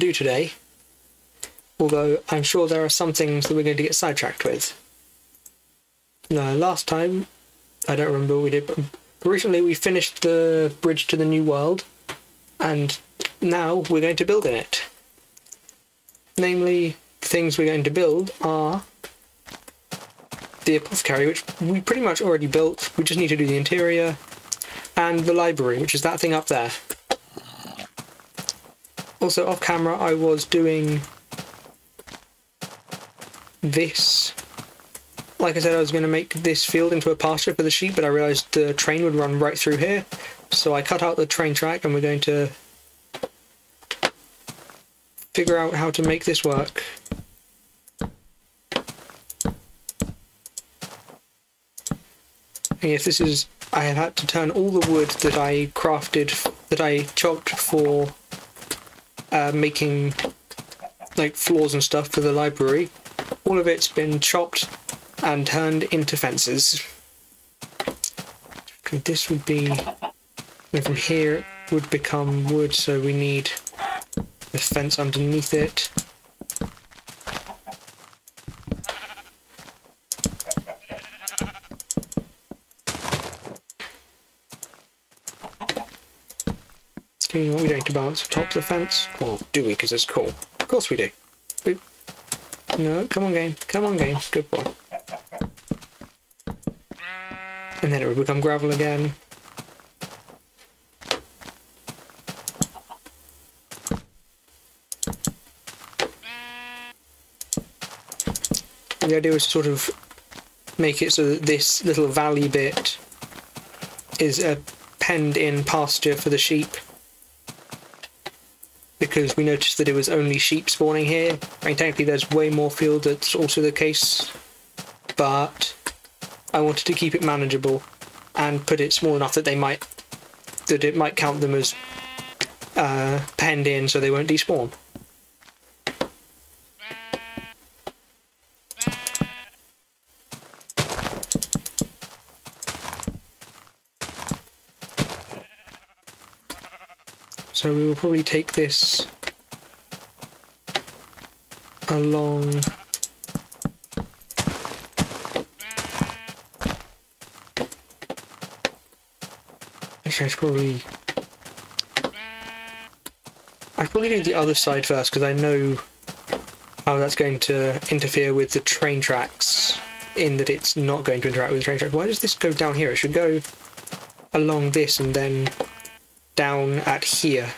do today, although I'm sure there are some things that we're going to get sidetracked with. No, last time, I don't remember what we did, but recently we finished the bridge to the new world, and now we're going to build in it. Namely, the things we're going to build are the apothecary, which we pretty much already built. We just need to do the interior, and the library, which is that thing up there. Also, off camera, I was doing this. Like I said, I was going to make this field into a pasture for the sheep, but I realised the train would run right through here. So I cut out the train track, and we're going to figure out how to make this work. And yes, this is I have had to turn all the wood that I crafted, that I chopped for uh, making like floors and stuff for the library. All of it's been chopped and turned into fences. Okay, this would be, from here it would become wood, so we need the fence underneath it. Do you know what we don't to balance the top of the fence? Or do we, because it's cool? Of course we do. No, come on game. Come on game. Good boy. And then it would become gravel again. The idea was to sort of make it so that this little valley bit is a penned in pasture for the sheep because we noticed that it was only sheep spawning here. Mean, technically there's way more field, that's also the case, but I wanted to keep it manageable and put it small enough that they might, that it might count them as uh, penned in so they won't despawn. So we will probably take this along Actually, I should probably I probably do the other side first because I know how that's going to interfere with the train tracks in that it's not going to interact with the train tracks. Why does this go down here? It should go along this and then down at here.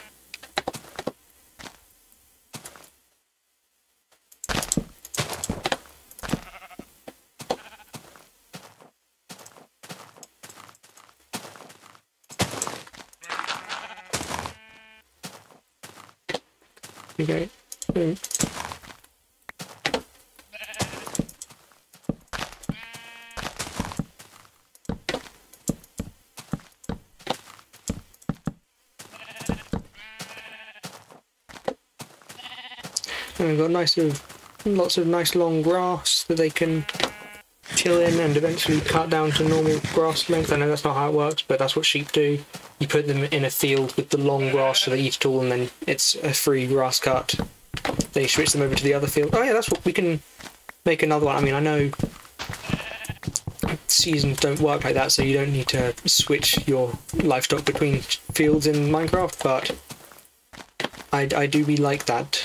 Okay. Boom. And we've got nice lots of nice long grass that they can chill in and eventually cut down to normal grass length. I know that's not how it works, but that's what sheep do. You put them in a field with the long grass so they eat it all and then it's a free grass cut. Then you switch them over to the other field. Oh yeah, that's what we can make another one. I mean, I know seasons don't work like that, so you don't need to switch your livestock between fields in Minecraft, but I, I do be like that.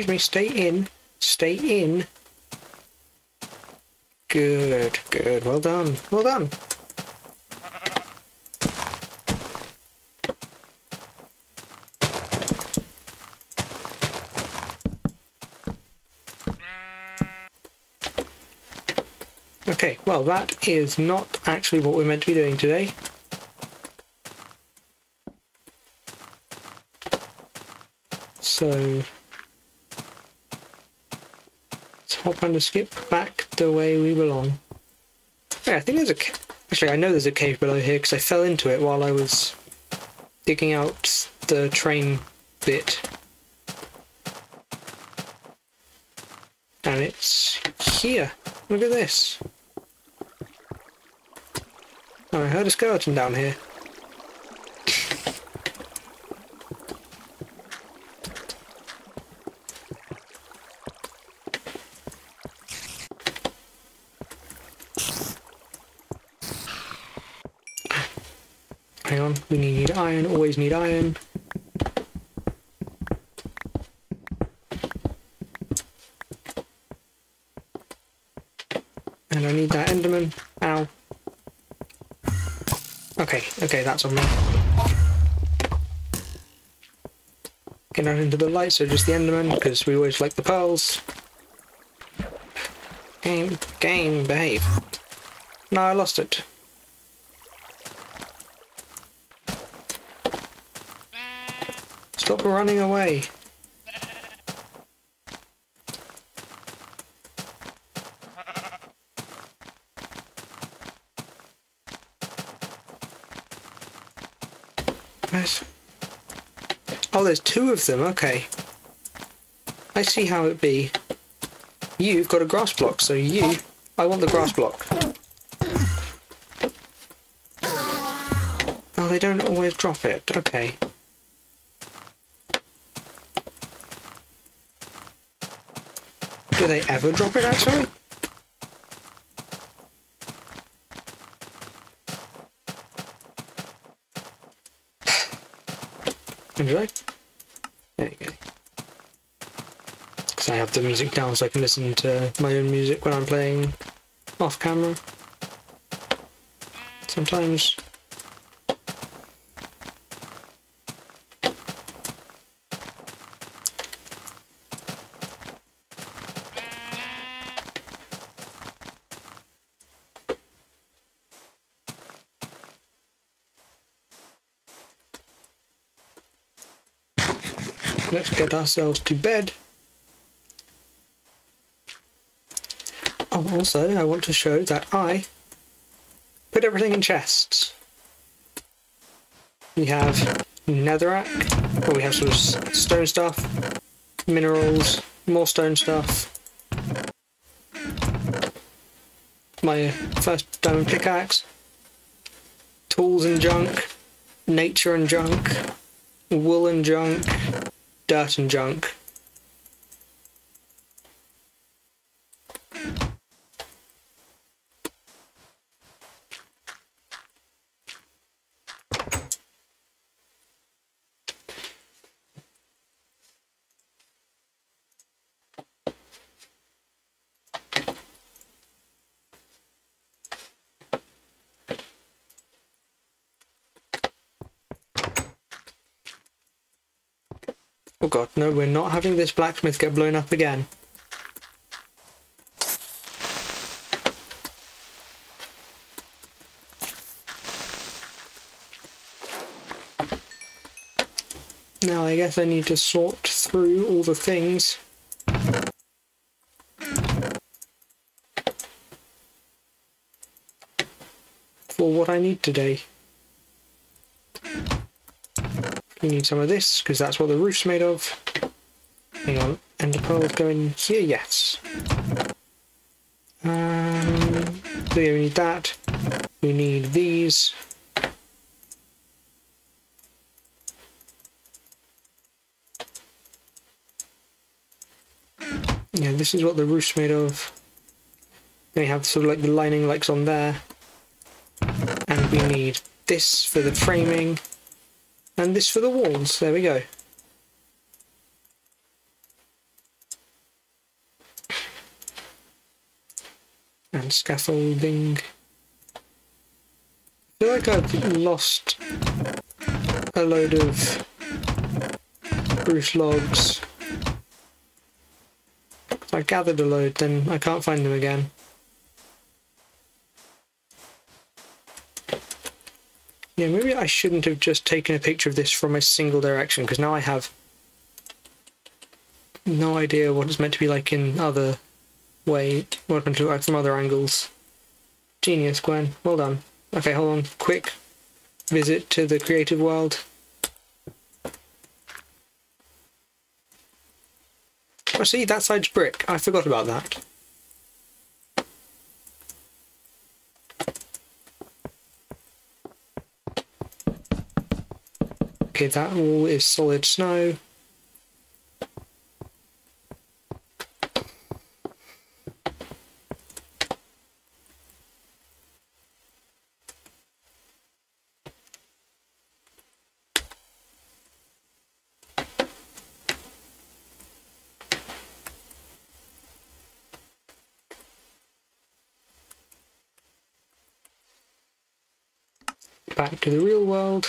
Excuse me, stay in. Stay in. Good, good. Well done. Well done. Okay, well that is not actually what we're meant to be doing today. So let's hop and skip back the way we belong. Yeah, I think there's a actually I know there's a cave below here because I fell into it while I was digging out the train bit. And it's here. Look at this. Oh, I heard a skeleton down here. Hang on, we need iron, always need iron. And I need that Enderman. Ow. Okay, okay, that's on me. Get out into the light, so just the Enderman, because we always like the pearls. Game, game, behave. No, I lost it. Stop running away. Where's... Oh, there's two of them, okay. I see how it be. You've got a grass block, so you... I want the grass block. Oh, they don't always drop it, okay. Do they ever drop it, actually? Enjoy. There you go. Because I have the music down so I can listen to my own music when I'm playing off camera. Sometimes. Let's get ourselves to bed. Oh, also, I want to show that I put everything in chests. We have netherrack, we have some stone stuff, minerals, more stone stuff. My first diamond pickaxe, tools and junk, nature and junk, wool and junk, dirt and junk. Oh god, no, we're not having this blacksmith get blown up again. Now I guess I need to sort through all the things. For what I need today. We need some of this, because that's what the roof's made of. Hang on, and the pearls go in here, yes. Um, so yeah, we need that. We need these. Yeah, this is what the roof's made of. They have sort of like the lining likes on there. And we need this for the framing. And this for the walls. There we go. And scaffolding. I feel like I've lost a load of roof logs. I gathered a load, then I can't find them again. I shouldn't have just taken a picture of this from a single direction, because now I have no idea what it's meant to be like in other way, what it's meant to look like from other angles. Genius, Gwen. Well done. Okay, hold on. Quick visit to the creative world. Oh, see, that side's brick. I forgot about that. Okay, that wall is solid snow. Back to the real world.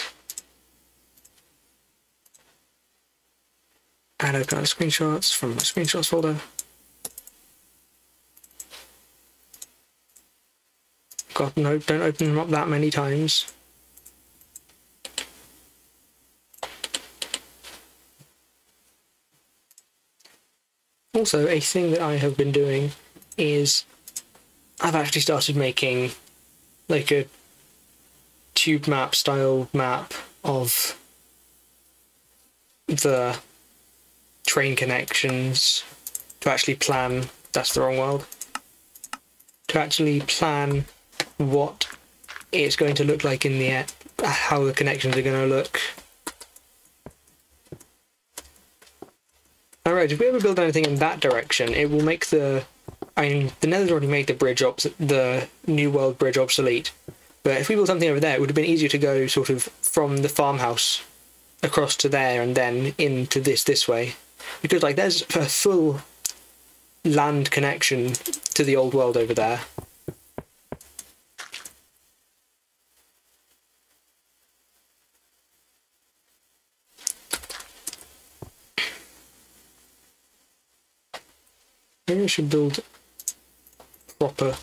And open up screenshots from my screenshots folder. God, no, don't open them up that many times. Also, a thing that I have been doing is I've actually started making like a tube map style map of the train connections to actually plan that's the wrong world. To actually plan what it's going to look like in the how the connections are going to look alright if we ever build anything in that direction it will make the I mean the nether's already made the bridge the new world bridge obsolete. But if we built something over there it would have been easier to go sort of from the farmhouse across to there and then into this this way because like there's a full land connection to the old world over there. Maybe I should build proper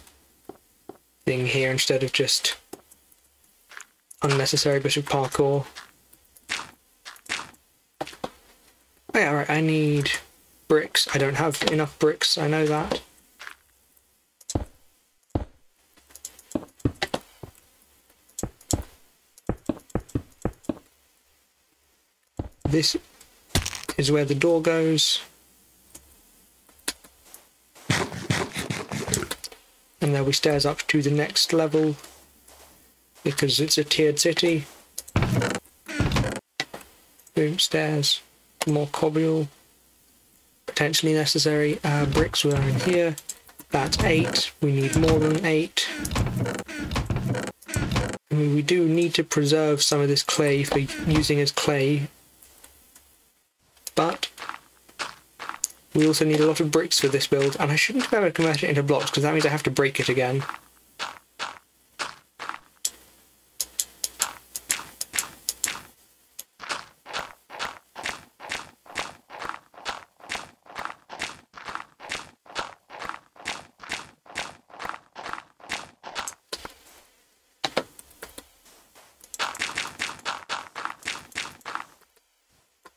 thing here instead of just unnecessary bit of parkour. Oh yeah, right, I need bricks. I don't have enough bricks, I know that. This is where the door goes. And there'll be stairs up to the next level because it's a tiered city. Boom, stairs more cobble potentially necessary. Uh, bricks were in here. That's eight. We need more than eight. I mean, we do need to preserve some of this clay for using as clay. But we also need a lot of bricks for this build, and I shouldn't be able to convert it into blocks because that means I have to break it again.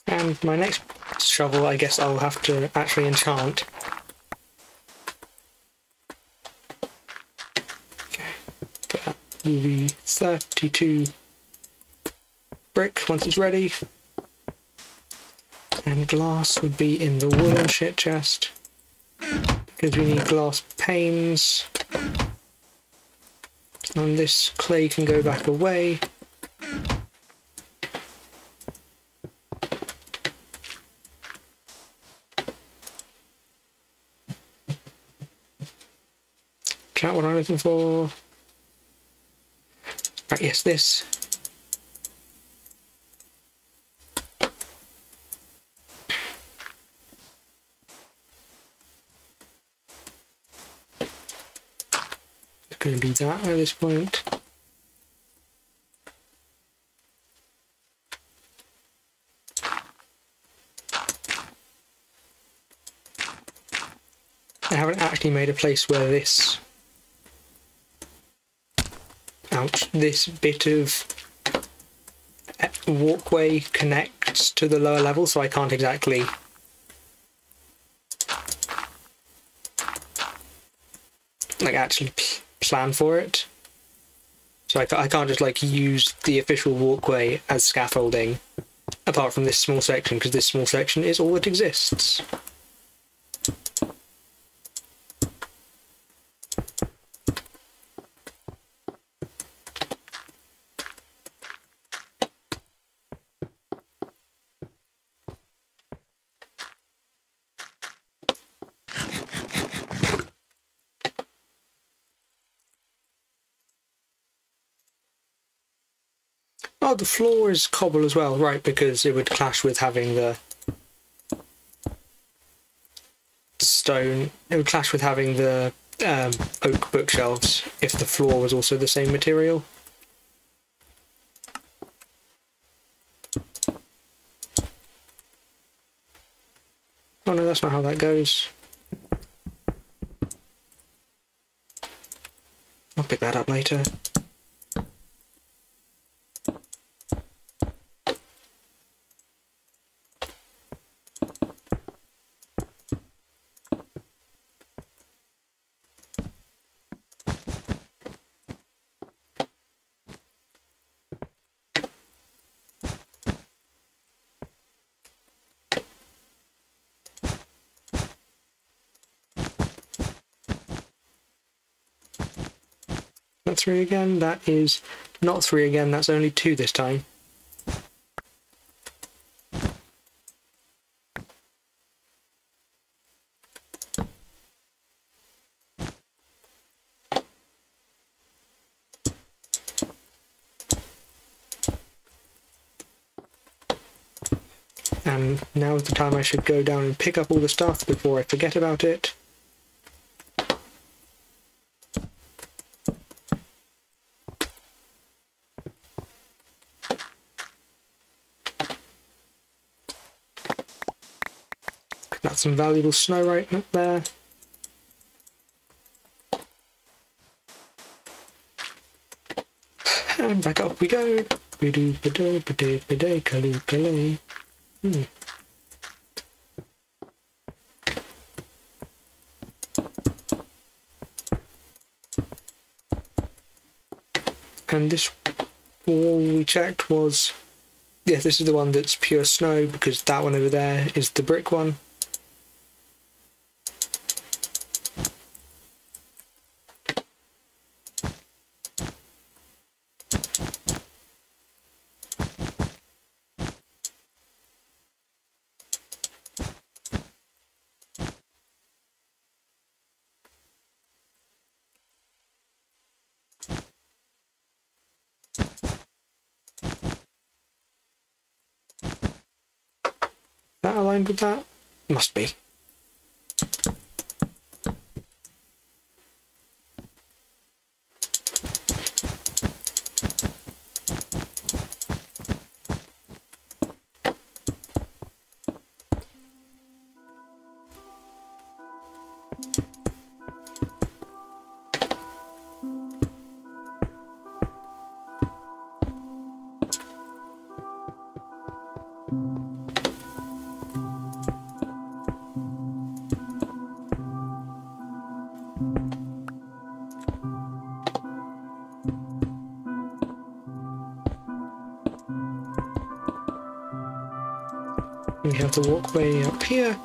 And my next shovel, I guess I'll have to actually enchant. Okay, that will be 32 brick once it's ready. And glass would be in the wooden shit chest. Because we need glass panes. And this clay can go back away. Chat, what I'm looking for. Right, yes, this. It's going to be that at this point. I haven't actually made a place where this ouch this bit of uh, walkway connects to the lower level so I can't exactly like actually plan for it. So I, I can't just like use the official walkway as scaffolding apart from this small section because this small section is all that exists Oh, the floor is cobble as well, right, because it would clash with having the stone. It would clash with having the um, oak bookshelves if the floor was also the same material. Oh no, that's not how that goes. I'll pick that up later. That three again, that is not three again, that's only two this time. And now is the time I should go down and pick up all the stuff before I forget about it. That's some valuable snow right up there. And back up we go. Hmm. And this wall we checked was, yeah, this is the one that's pure snow because that one over there is the brick one. That have the walkway up here.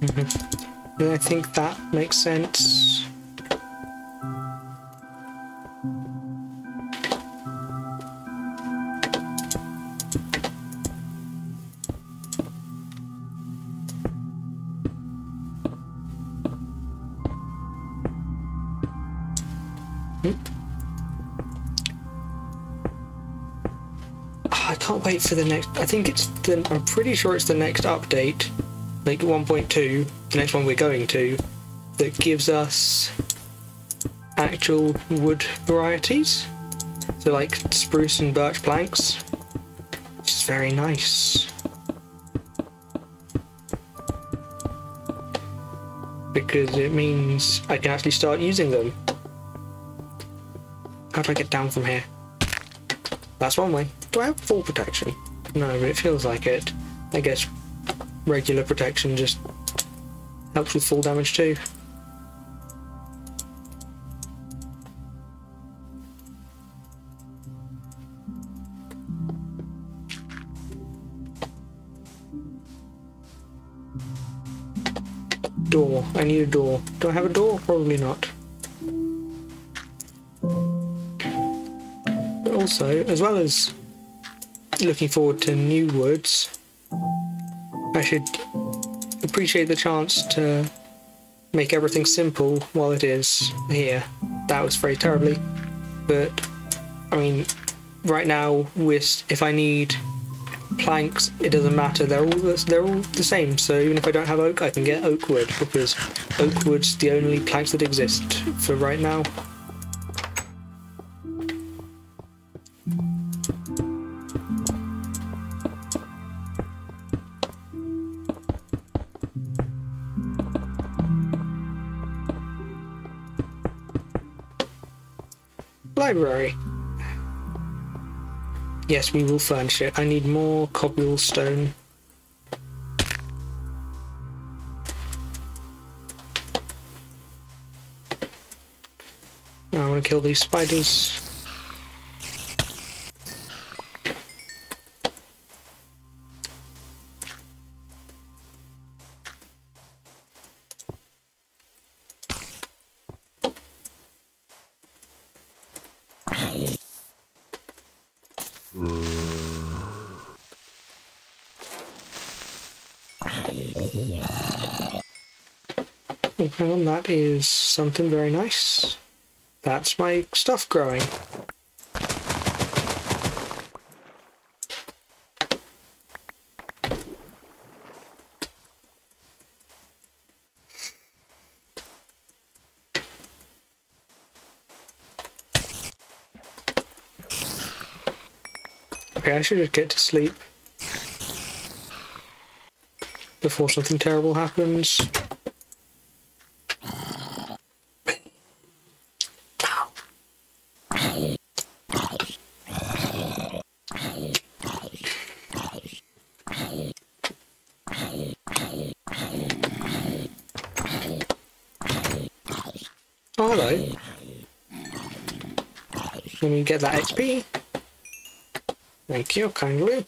Mm-hmm. I think that makes sense. For the next. I think it's the. I'm pretty sure it's the next update, like 1.2, the next one we're going to, that gives us actual wood varieties. So like spruce and birch planks, which is very nice. Because it means I can actually start using them. How do I get down from here? That's one way. Do I have full protection? No, but it feels like it. I guess regular protection just helps with full damage too. Door. I need a door. Do I have a door? Probably not. But also, as well as looking forward to new woods, I should appreciate the chance to make everything simple while it is here. That was very terribly, but I mean, right now, with if I need planks, it doesn't matter. They're all the, they're all the same. So even if I don't have oak, I can get oak wood because oak wood's the only planks that exist for right now. Library. Yes, we will furnish it. I need more cobblestone. I want to kill these spiders. That is something very nice. That's my stuff growing. Okay, I should just get to sleep before something terrible happens. Oh, hello. Let me get that XP. Thank you kindly.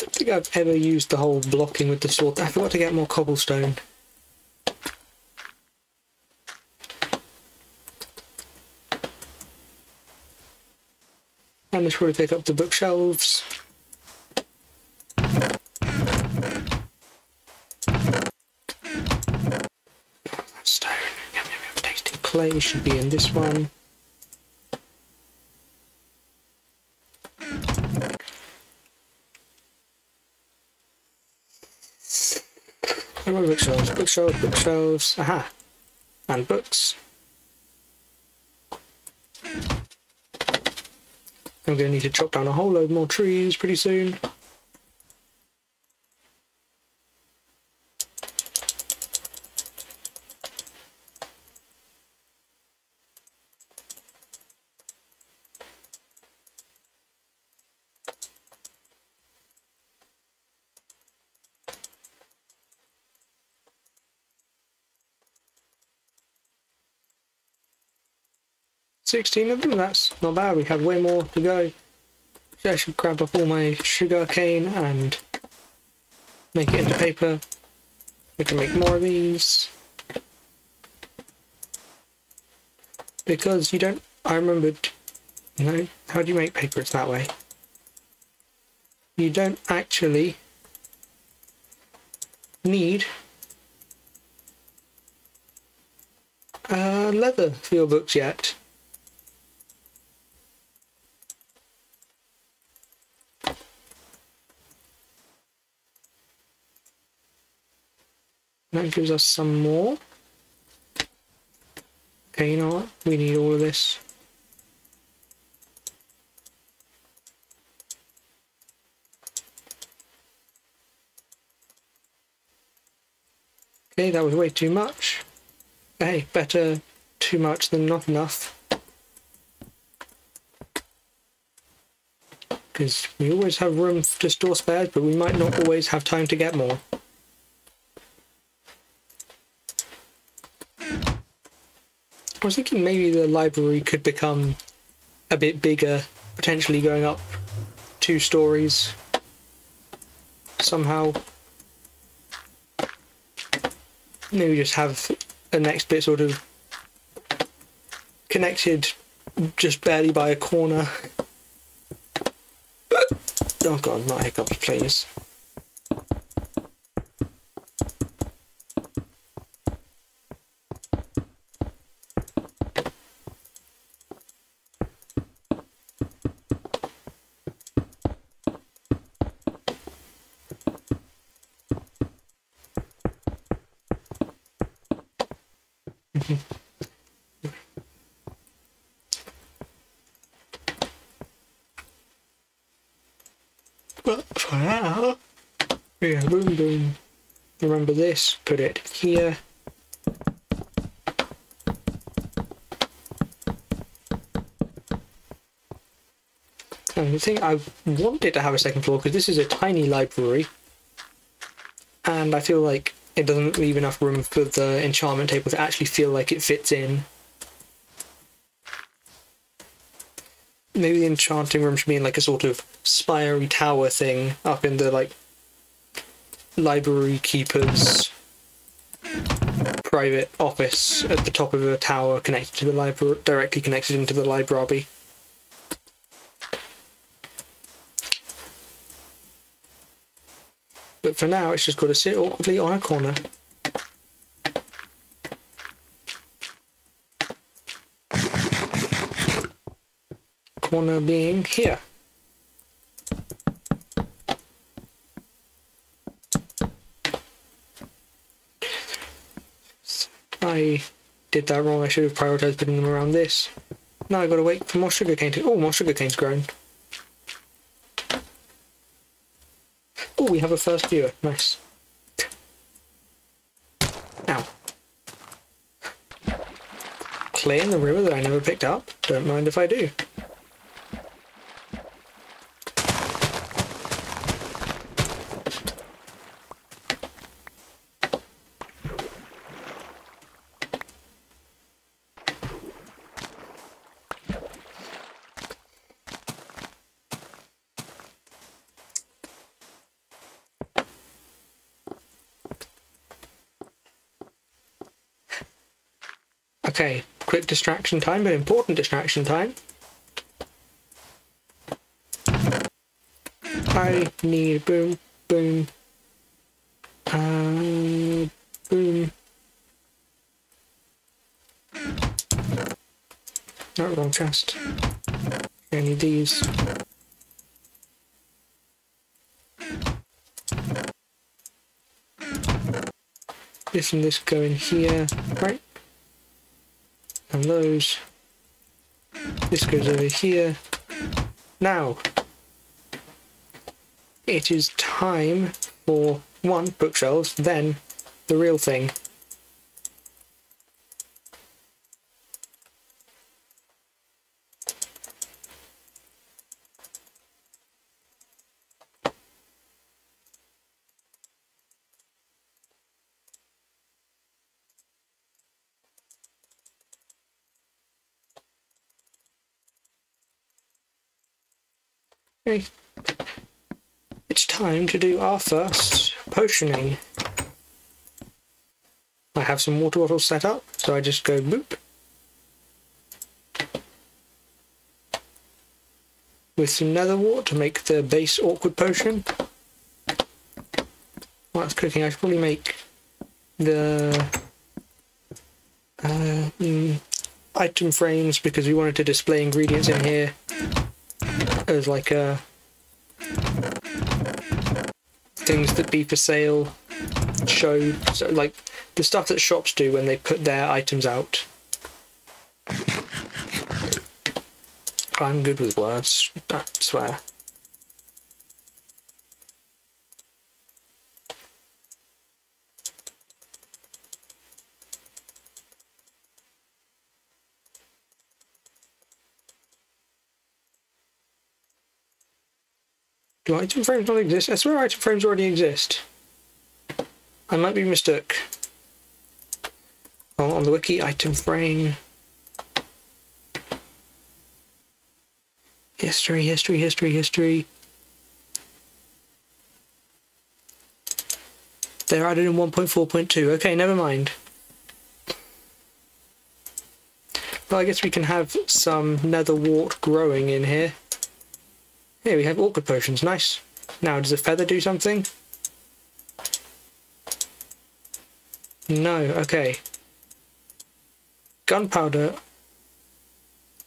Don't think I've ever used the whole blocking with the sword. I forgot to get more cobblestone. And this probably pick up the bookshelves. Stone. Yum, yum, yum. Tasty clay should be in this one. Where are my bookshelves? Bookshelves. Aha. And books. I'm going to need to chop down a whole load more trees pretty soon. Sixteen of them. That's not bad. We have way more to go. I should grab up all my sugar cane and make it into paper. We can make more of these. Because you don't, I remembered, You no, how do you make paper? It's that way. You don't actually need uh, leather for your books yet. That gives us some more. Okay, you know what? We need all of this. Okay, that was way too much. Hey, better too much than not enough. Because we always have room to store spares, but we might not always have time to get more. I was thinking maybe the library could become a bit bigger, potentially going up two stories somehow. Maybe just have the next bit sort of connected just barely by a corner. Oh god, not hiccups, please. But for now, yeah, boom boom. Remember this, put it here. And the thing I wanted to have a second floor because this is a tiny library, and I feel like it doesn't leave enough room for the enchantment table to actually feel like it fits in. Maybe the enchanting room should be in like a sort of spiry tower thing up in the like library keeper's private office at the top of a tower connected to the library, directly connected into the library. But for now, it's just got to sit awkwardly on a corner. Corner being here. I did that wrong. I should have prioritized putting them around this. Now I've gotta wait for more sugarcane to. Oh, more sugarcane's grown. Oh, we have a first viewer. Nice. Now. Clay in the river that I never picked up. Don't mind if I do. Okay, quick distraction time, but important distraction time. I need boom, boom, uh, boom. Not wrong chest. I need these. This and this go in here, right? And those. This goes over here. Now, it is time for one, bookshelves, then the real thing. Do our first potioning. I have some water bottles set up, so I just go boop. With some nether wart to make the base awkward potion. While it's cooking, I should probably make the uh, mm, item frames because we wanted to display ingredients in here as like a things that be for sale show so like the stuff that shops do when they put their items out. I'm good with words I swear Do item frames not exist? I swear item frames already exist. I might be mistook. Oh, on the wiki, item frame. History, history, history, history. They're added in 1.4.2. Okay, never mind. Well, I guess we can have some nether wart growing in here. Here we have awkward potions, nice. Now, does a feather do something? No, okay. Gunpowder.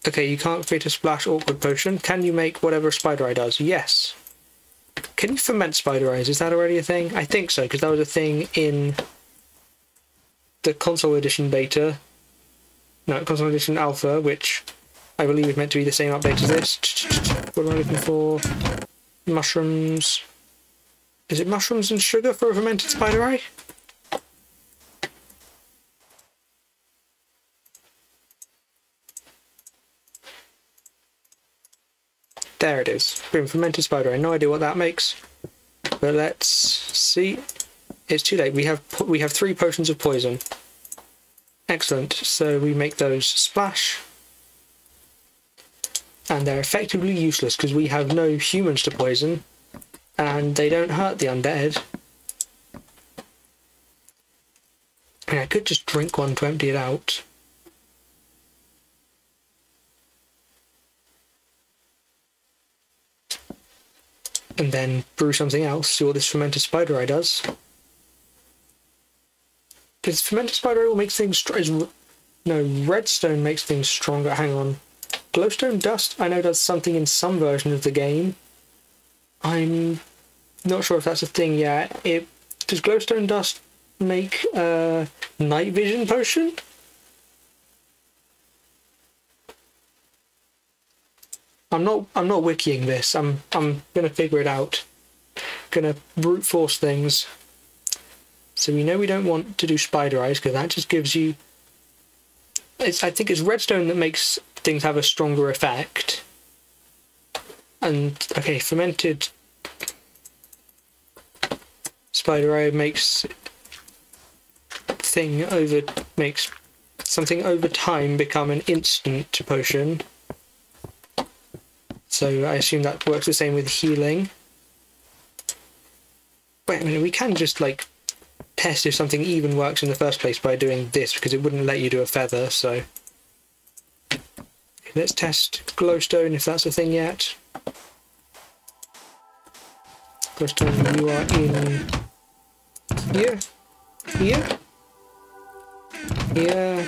Okay, you can't create a splash awkward potion. Can you make whatever spider eye does? Yes. Can you ferment spider eyes? Is that already a thing? I think so, because that was a thing in the console edition beta. No, console edition alpha, which I believe is meant to be the same update as this. What am I looking for? Mushrooms. Is it mushrooms and sugar for a fermented spider eye? There it is. Boom, fermented spider eye. No idea what that makes. But let's see. It's too late. We have we have three potions of poison. Excellent. So we make those splash and they're effectively useless because we have no humans to poison and they don't hurt the undead. I, I could just drink one to empty it out. And then brew something else, see what this fermented spider eye does. Because fermented spider eye will make things... No, redstone makes things stronger. Hang on. Glowstone Dust I know does something in some version of the game. I'm not sure if that's a thing yet. It does Glowstone Dust make a night vision potion? I'm not I'm not wikiing this. I'm I'm gonna figure it out. Gonna brute force things. So we know we don't want to do spider eyes because that just gives you it's I think it's redstone that makes things have a stronger effect. And okay, fermented spider eye makes thing over makes something over time become an instant potion. So I assume that works the same with healing. Wait a minute, we can just like test if something even works in the first place by doing this because it wouldn't let you do a feather, so Let's test glowstone if that's a thing yet. Glowstone, you are in here, here, here,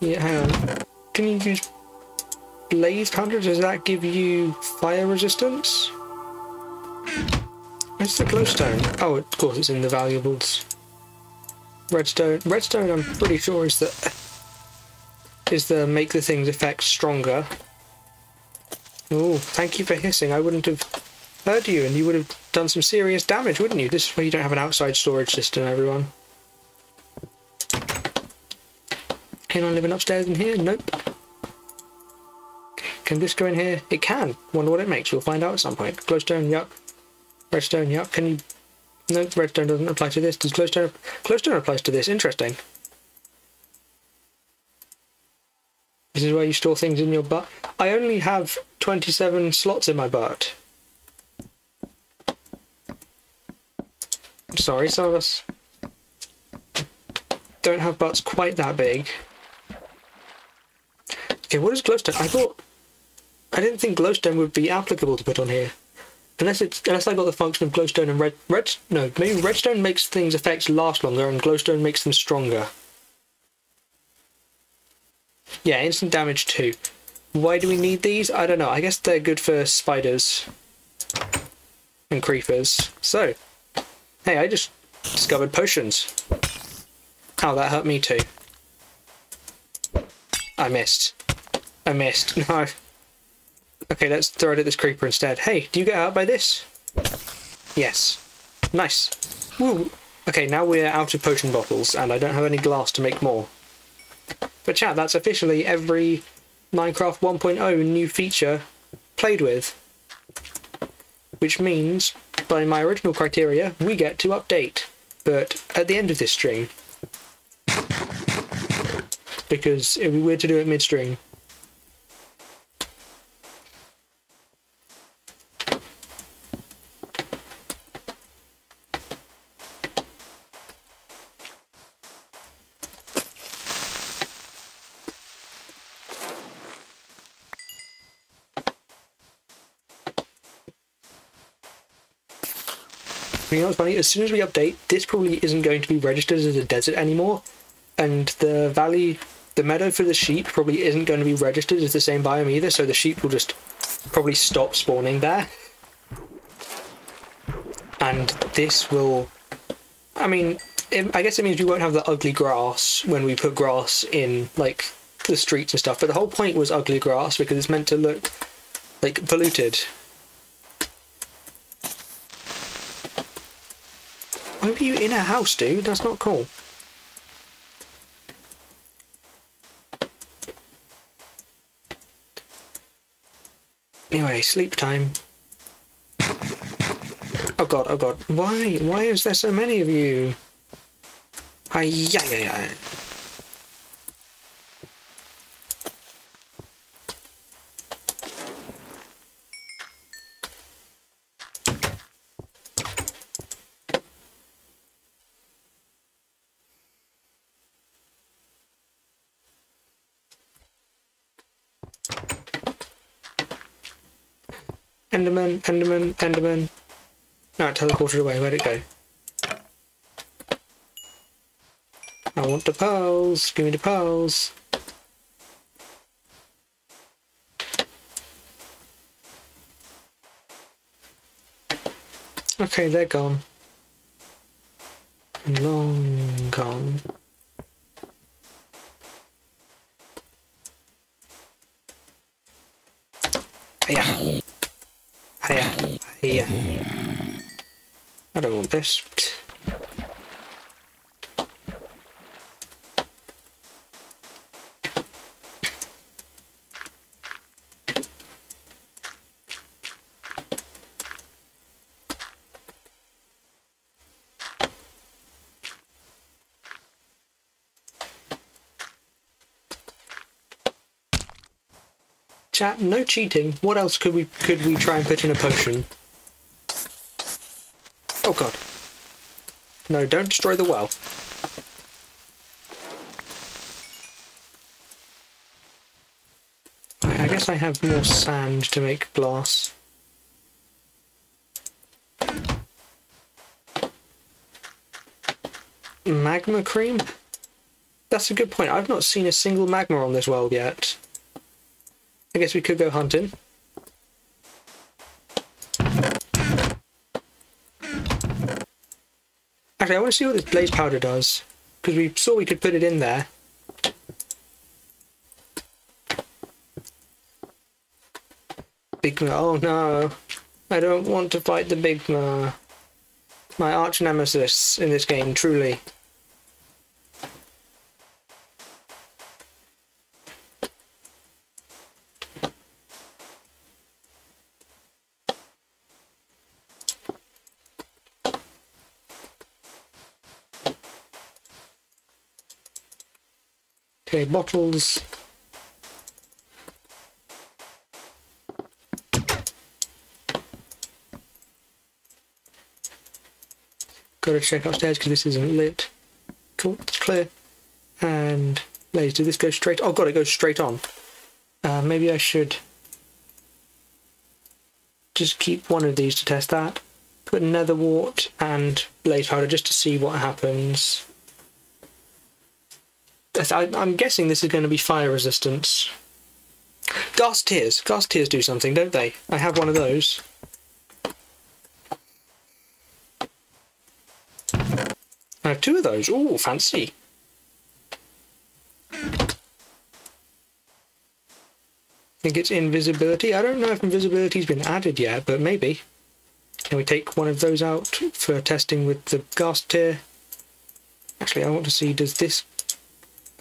yeah, hang on. Can you use blaze powder? Does that give you fire resistance? Where's the glowstone? Oh, of course it's in the valuables. Redstone. Redstone, I'm pretty sure is the is the make the thing's effect stronger. Oh, thank you for hissing. I wouldn't have heard you and you would have done some serious damage, wouldn't you? This is where you don't have an outside storage system, everyone. Anyone living upstairs in here? Nope. Can this go in here? It can. Wonder what it makes. We'll find out at some point. Glowstone, yup. Redstone, yup. Can you... No, redstone doesn't apply to this. Does glowstone... Glowstone applies to this. Interesting. This is where you store things in your butt. I only have 27 slots in my butt. Sorry, some of us don't have butts quite that big. Okay, what is glowstone? I thought... I didn't think glowstone would be applicable to put on here. Unless it's unless I got the function of glowstone and red red no maybe redstone makes things effects last longer and glowstone makes them stronger. Yeah, instant damage too. Why do we need these? I don't know. I guess they're good for spiders and creepers. So, hey, I just discovered potions. Oh, that hurt me too. I missed. I missed. No. Okay, let's throw it at this creeper instead. Hey, do you get hurt by this? Yes. Nice. Woo. Okay, now we're out of potion bottles, and I don't have any glass to make more. But chat, that's officially every Minecraft 1.0 new feature played with. Which means, by my original criteria, we get to update. But at the end of this stream. Because it would be weird to do it midstream. Funny? As soon as we update, this probably isn't going to be registered as a desert anymore, and the valley, the meadow for the sheep probably isn't going to be registered as the same biome either. So the sheep will just probably stop spawning there, and this will. I mean, it, I guess it means we won't have the ugly grass when we put grass in like the streets and stuff. But the whole point was ugly grass because it's meant to look like polluted Why were you in a house, dude? That's not cool. Anyway, sleep time. Oh god, oh god. Why? Why is there so many of you? Yeah. Enderman. No, it teleported away. Where'd it go? I want the pearls. Give me the pearls. Okay, they're gone. Long gone. Yeah. Hiya. I don't want this. Chat, no cheating. What else could we could we try and put in a potion? Oh god. No, don't destroy the well. I guess I have more sand to make glass. Magma cream? That's a good point. I've not seen a single magma on this world yet. I guess we could go hunting. Actually, I want to see what this blaze powder does. Because we saw we could put it in there. Big Oh no. I don't want to fight the Big Ma. My arch nemesis in this game, truly. Bottles. Got to check upstairs because this isn't lit. Cool, it's clear. And Blaze, did this go straight? Oh god, it goes straight on. Uh, maybe I should just keep one of these to test that. Put nether wart and blaze powder just to see what happens. I, am guessing this is going to be fire resistance. Ghast tears. Ghast tears do something, don't they? I have one of those. I have two of those. Oh, fancy. I think it's invisibility. I don't know if invisibility's been added yet, but maybe. Can we take one of those out for testing with the ghast tear? Actually, I want to see, does this...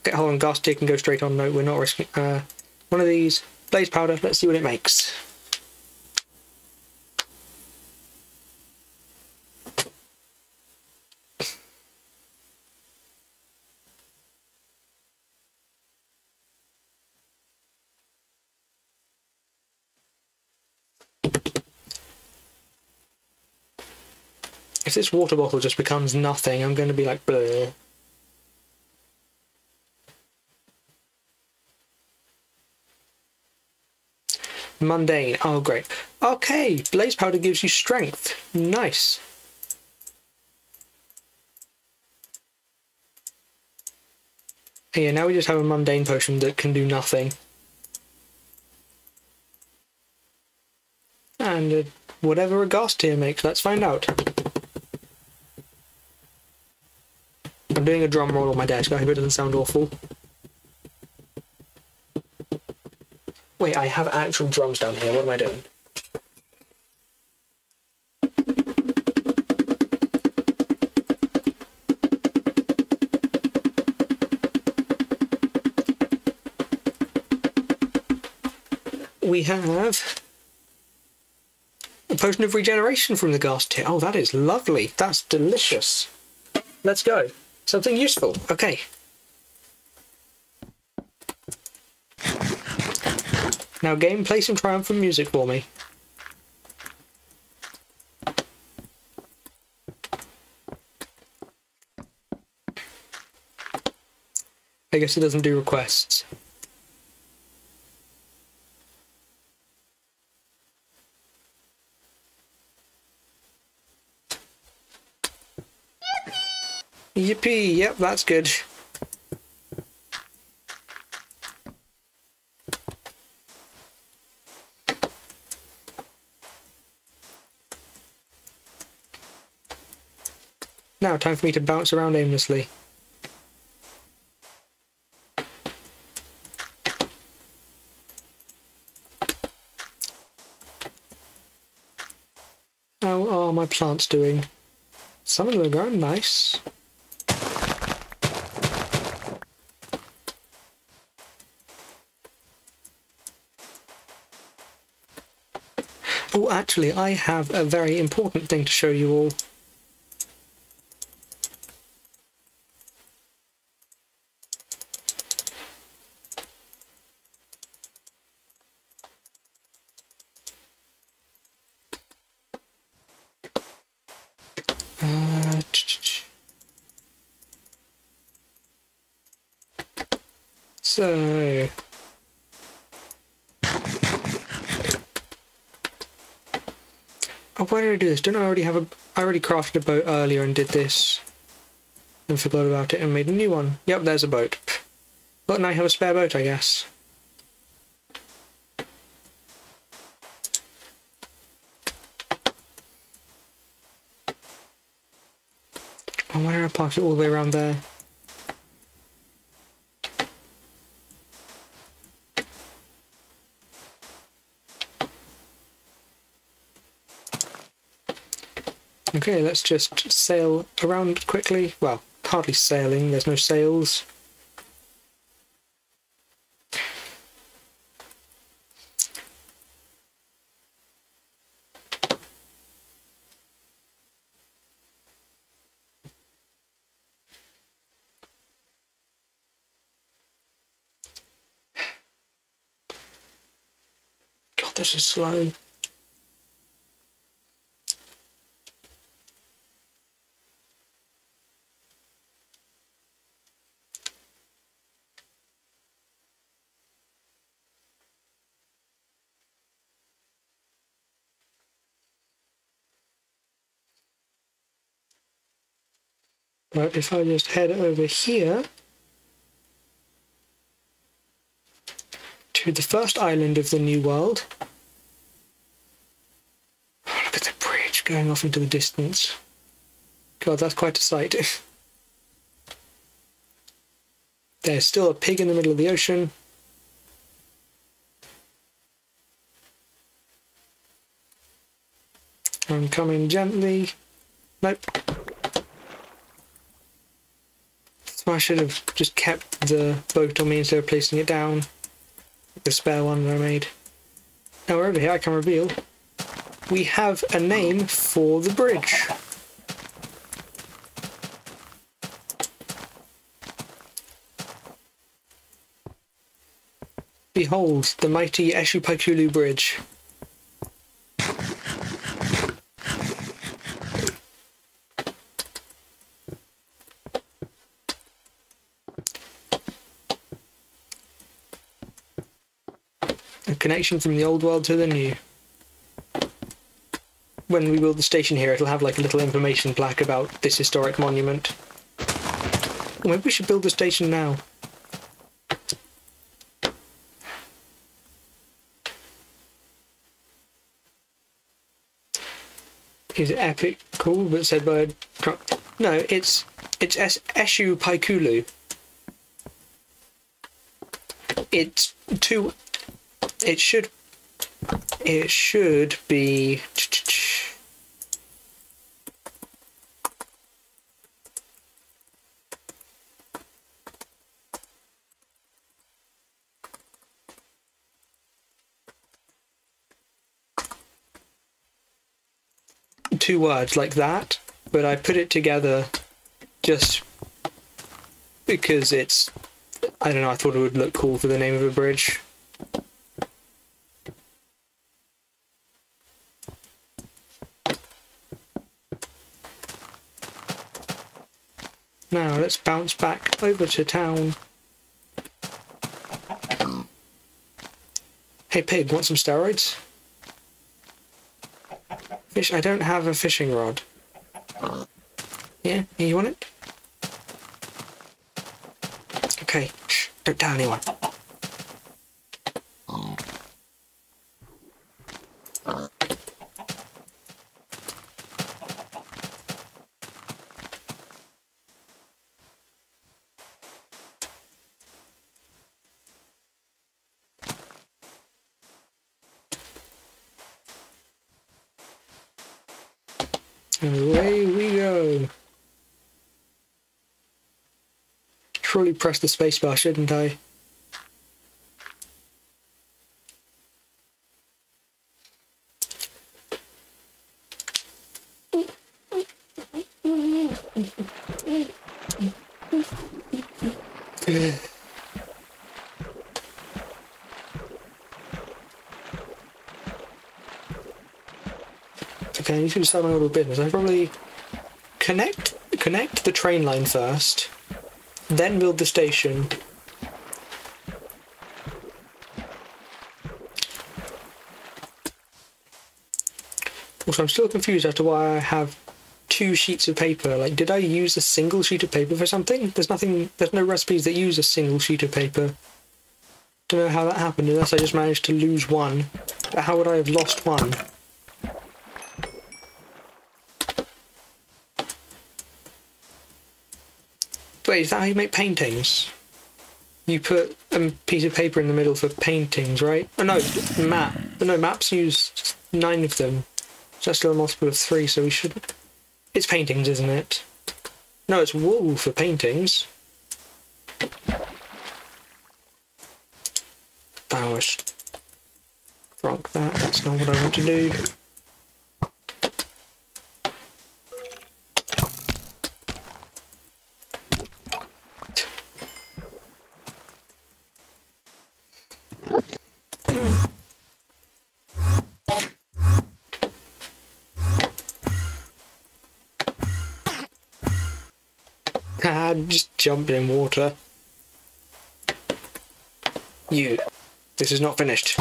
Okay, hold on, ghast tear can go straight on. No, we're not risking... Uh, one of these, blaze powder, let's see what it makes. If this water bottle just becomes nothing, I'm going to be like, bleh. Mundane. Oh, great. Okay, blaze powder gives you strength. Nice. Yeah, now we just have a mundane potion that can do nothing. And uh, whatever a ghast tear makes, let's find out. I'm doing a drum roll on my desk, I hope it doesn't sound awful. Wait, I have actual drums down here, what am I doing? We have a potion of regeneration from the ghast tear. Oh, that is lovely. That's delicious. Let's go. Something useful. Okay. Now game, play some triumphant music for me. I guess it doesn't do requests. Yippee! Yep, that's good. Now, time for me to bounce around aimlessly. How are my plants doing? Some of them are growing nice. Oh, actually, I have a very important thing to show you all. Uh, so Oh, why did I I already have a... I already crafted a boat earlier and did this. And forgot about it and made a new one. Yep, there's a boat. But now I have a spare boat, I guess. Oh, why did I park it all the way around there? Okay, let's just sail around quickly. Well, hardly sailing, there's no sails. God, this is slow. If I just head over here to the first island of the New World. Oh, look at the bridge going off into the distance. God, that's quite a sight. There's still a pig in the middle of the ocean. I'm coming gently. Nope. So I should have just kept the boat on me instead of placing it down. The spare one that I made. Now over here I can reveal we have a name for the bridge. Behold, the mighty Eshu Paikulu Bridge. Connection from the old world to the new. When we build the station here, it'll have like a little information plaque about this historic monument. Maybe we should build the station now. Is it epic cool but said by a? No, it's it's es- Eshu Paikulu. It's two. It should. It should be. two words like that, but I put it together just because it's I don't know, I thought it would look cool for the name of a bridge. Now let's bounce back over to town. Hey pig, want some steroids? Fish, I don't have a fishing rod. Yeah, you want it? Okay, shh, don't tell anyone. And away we go. Surely press the spacebar, shouldn't I? Okay, I need to decide my order of business. I probably connect connect the train line first, then build the station. Also, I'm still confused as to why I have two sheets of paper. Like, did I use a single sheet of paper for something? There's nothing. There's no recipes that use a single sheet of paper. Don't know how that happened unless I just managed to lose one. But how would I have lost one? Wait, is that how you make paintings? You put a piece of paper in the middle for paintings, right? Oh no, map. Oh, no, maps use nine of them. So that's still a multiple of three, so we should... It's paintings, isn't it? No, it's wool for paintings. Was drunk that, that's not what I want to do. Ah, just jump in water. You. This is not finished.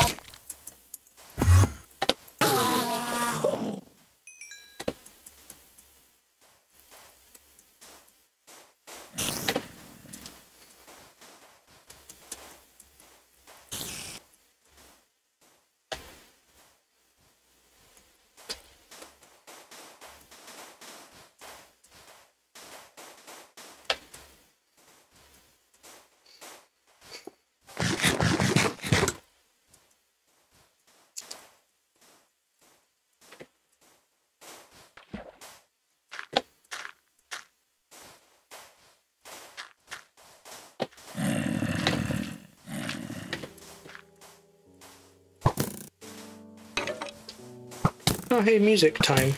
Music time.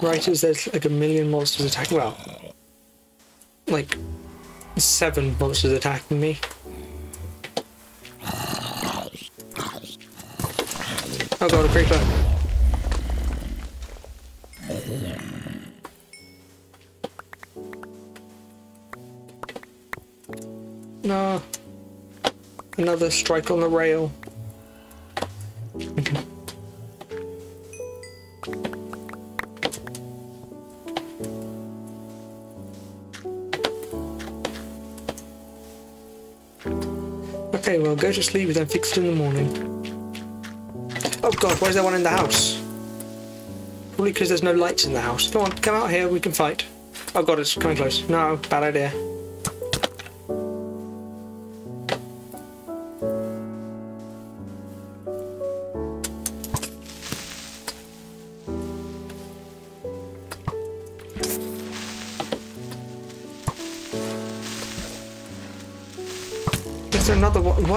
Right as there's like a million monsters attacking. Well, like seven monsters attacking me. Oh god, a creeper. No. Another strike on the rail. Go to then fix it in the morning. Oh god, why is there one in the house? Probably because there's no lights in the house. Come on, come out here, we can fight. Oh god, it's coming close. No, bad idea.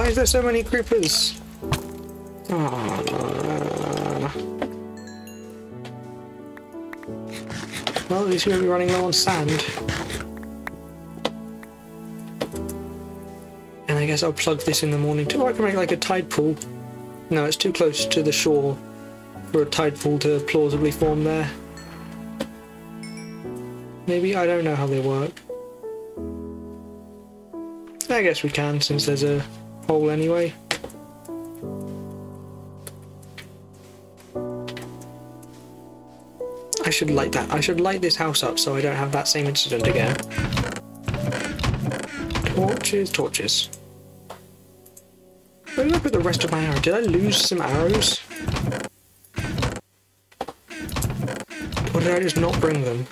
Why is there so many creepers? Ah. Well, at least we won't be running low on sand. And I guess I'll plug this in the morning too. I can make like a tide pool. No, it's too close to the shore for a tide pool to plausibly form there. Maybe, I don't know how they work. I guess we can since there's a hole anyway. I should light that. I should light this house up so I don't have that same incident again. Torches, torches. Where did I put the rest of my arrows? Did I lose some arrows? Or did I just not bring them?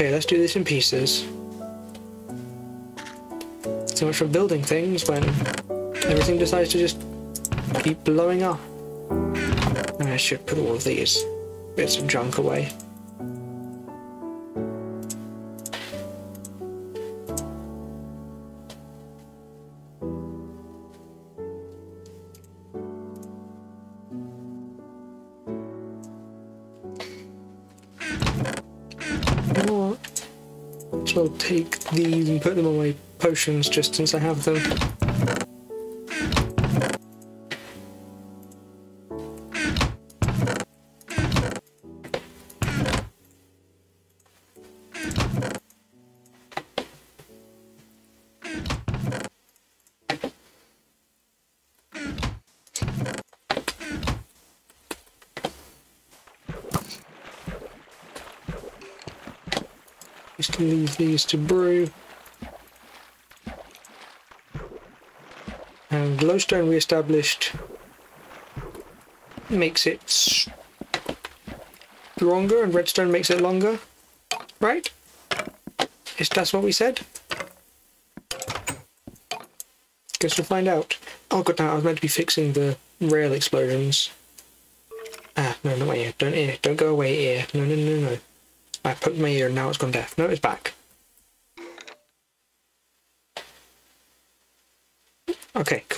Okay, let's do this in pieces. So much for building things when everything decides to just keep blowing up. And I should put all of these bits of junk away. Just since I have them. Just leave these to brew. Glowstone we established makes it stronger and redstone makes it longer. Right? Is that's what we said? Guess we'll find out. Oh god, no, I was meant to be fixing the rail explosions. Ah, no, not my ear. Don't ear. Don't go away, ear. No, no, no, no. I poked my ear and now it's gone deaf. No, it's back.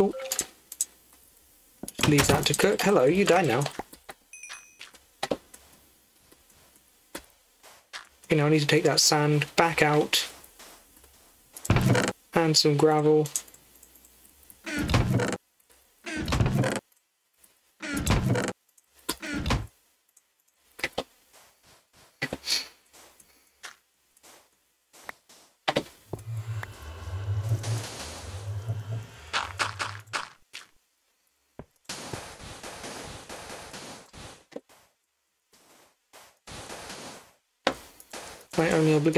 Cool. Leave that to cook. Hello, you die now. Okay, now I need to take that sand back out. And some gravel.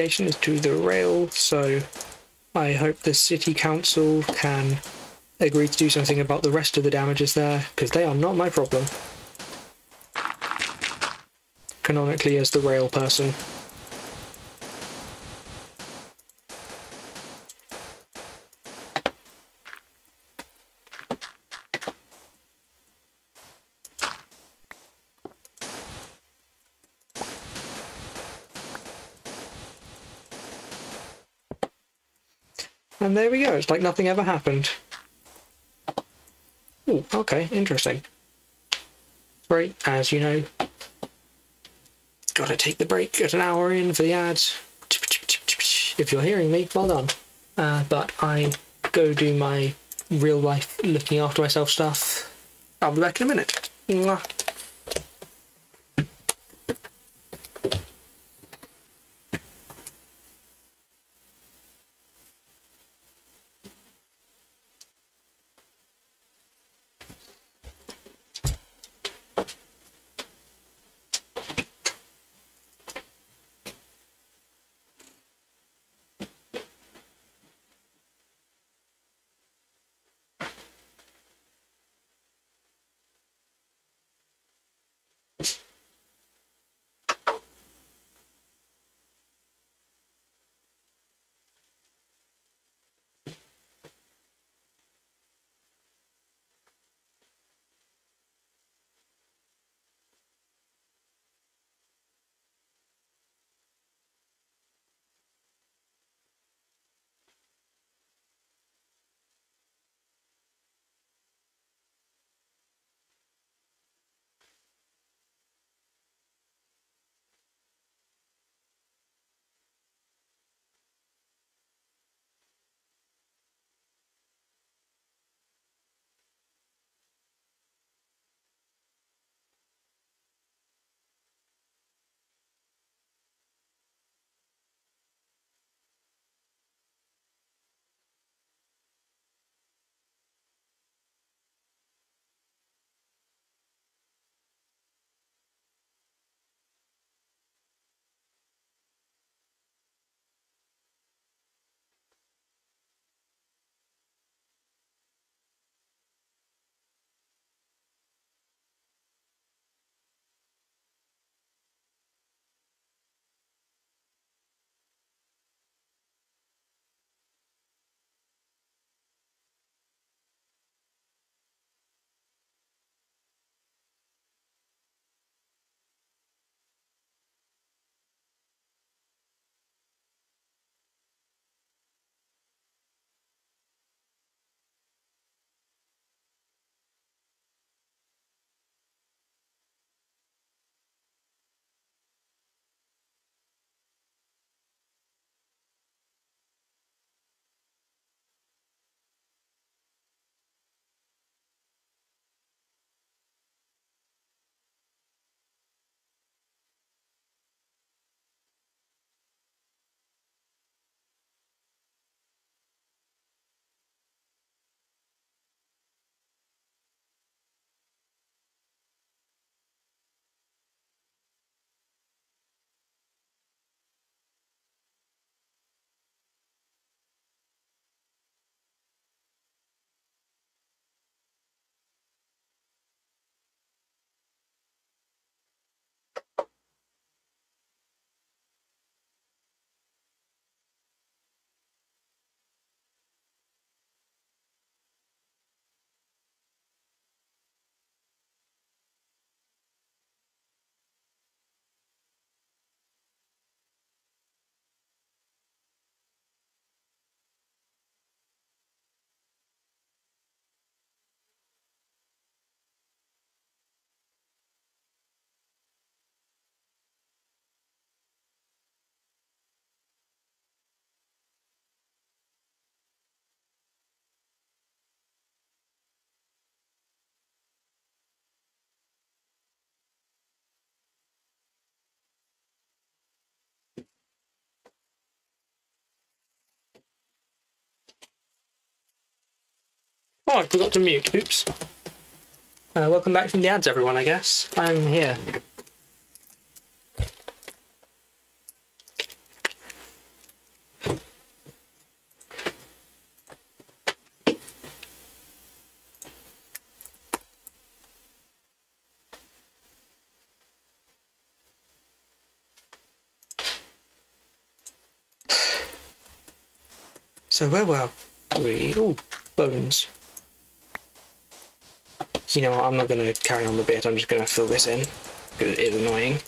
Obligation is to the rail, so I hope the city council can agree to do something about the rest of the damages there, because they are not my problem. Canonically as the rail person. And there it's like nothing ever happened. Ooh, okay, interesting. Right, as you know, gotta take the break at an hour in for the ads. If you're hearing me, well done. Uh, but I go do my real life looking after myself stuff. I'll be back in a minute. Mwah. Oh, I forgot to mute. Oops. Uh, welcome back from the ads, everyone, I guess. I'm here. So where were we? Oh, bones. You know, what, I'm not going to carry on the bit. I'm just going to fill this in because it is annoying.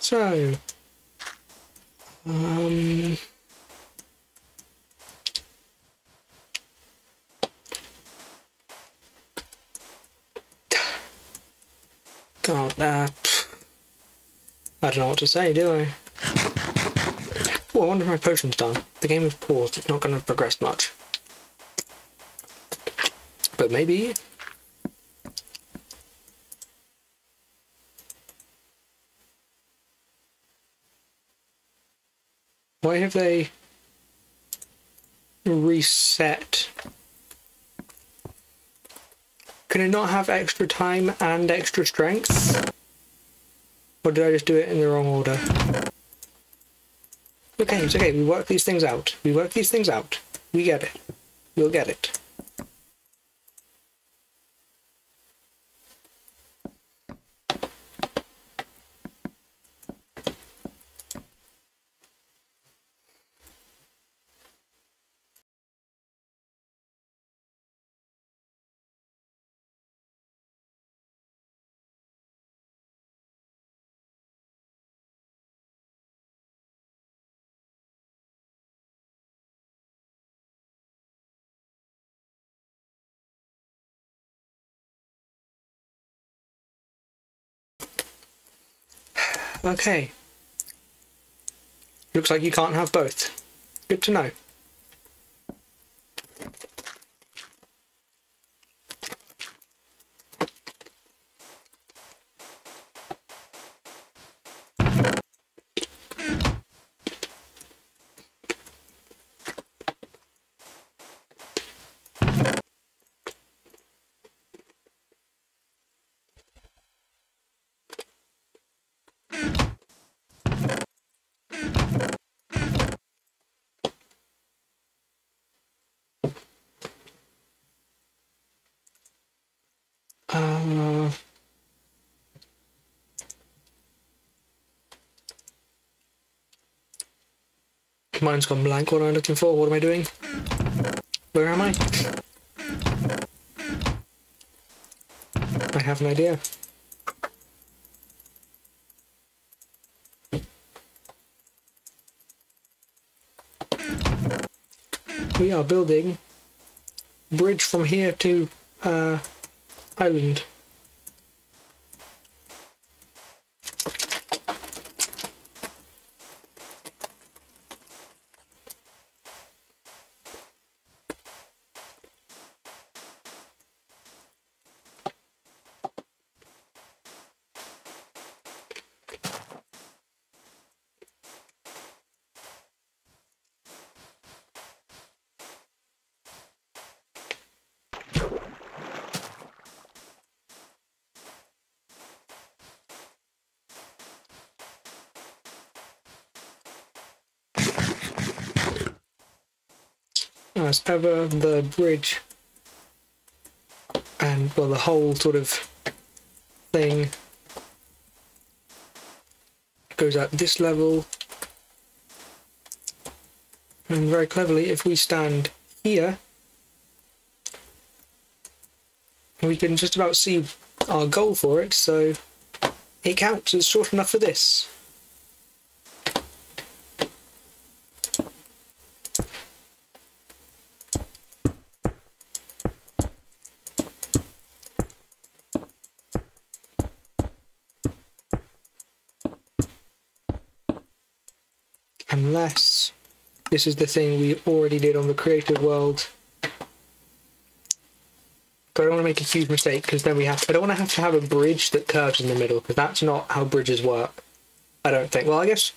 So, um, God, uh, I don't know to say, do I? Oh, I wonder if my potion's done. The game is paused. It's not going to progress much. But maybe Why have they reset? Can it not have extra time and extra strength? Or did I just do it in the wrong order? Okay, it's okay. We work these things out. We work these things out. We get it. We'll get it. Okay. Looks like you can't have both. Good to know. Mine's gone blank. What am I looking for? What am I doing? Where am I? I have an idea. We are building bridge from here to uh, island. As ever, um, the bridge and well, the whole sort of thing goes at this level. And very cleverly, if we stand here, we can just about see our goal for it, so it counts as short enough for this. This is the thing we already did on the creative world. But I don't want to make a huge mistake because then we have. I don't want to have to have a bridge that curves in the middle because that's not how bridges work. I don't think. Well, I guess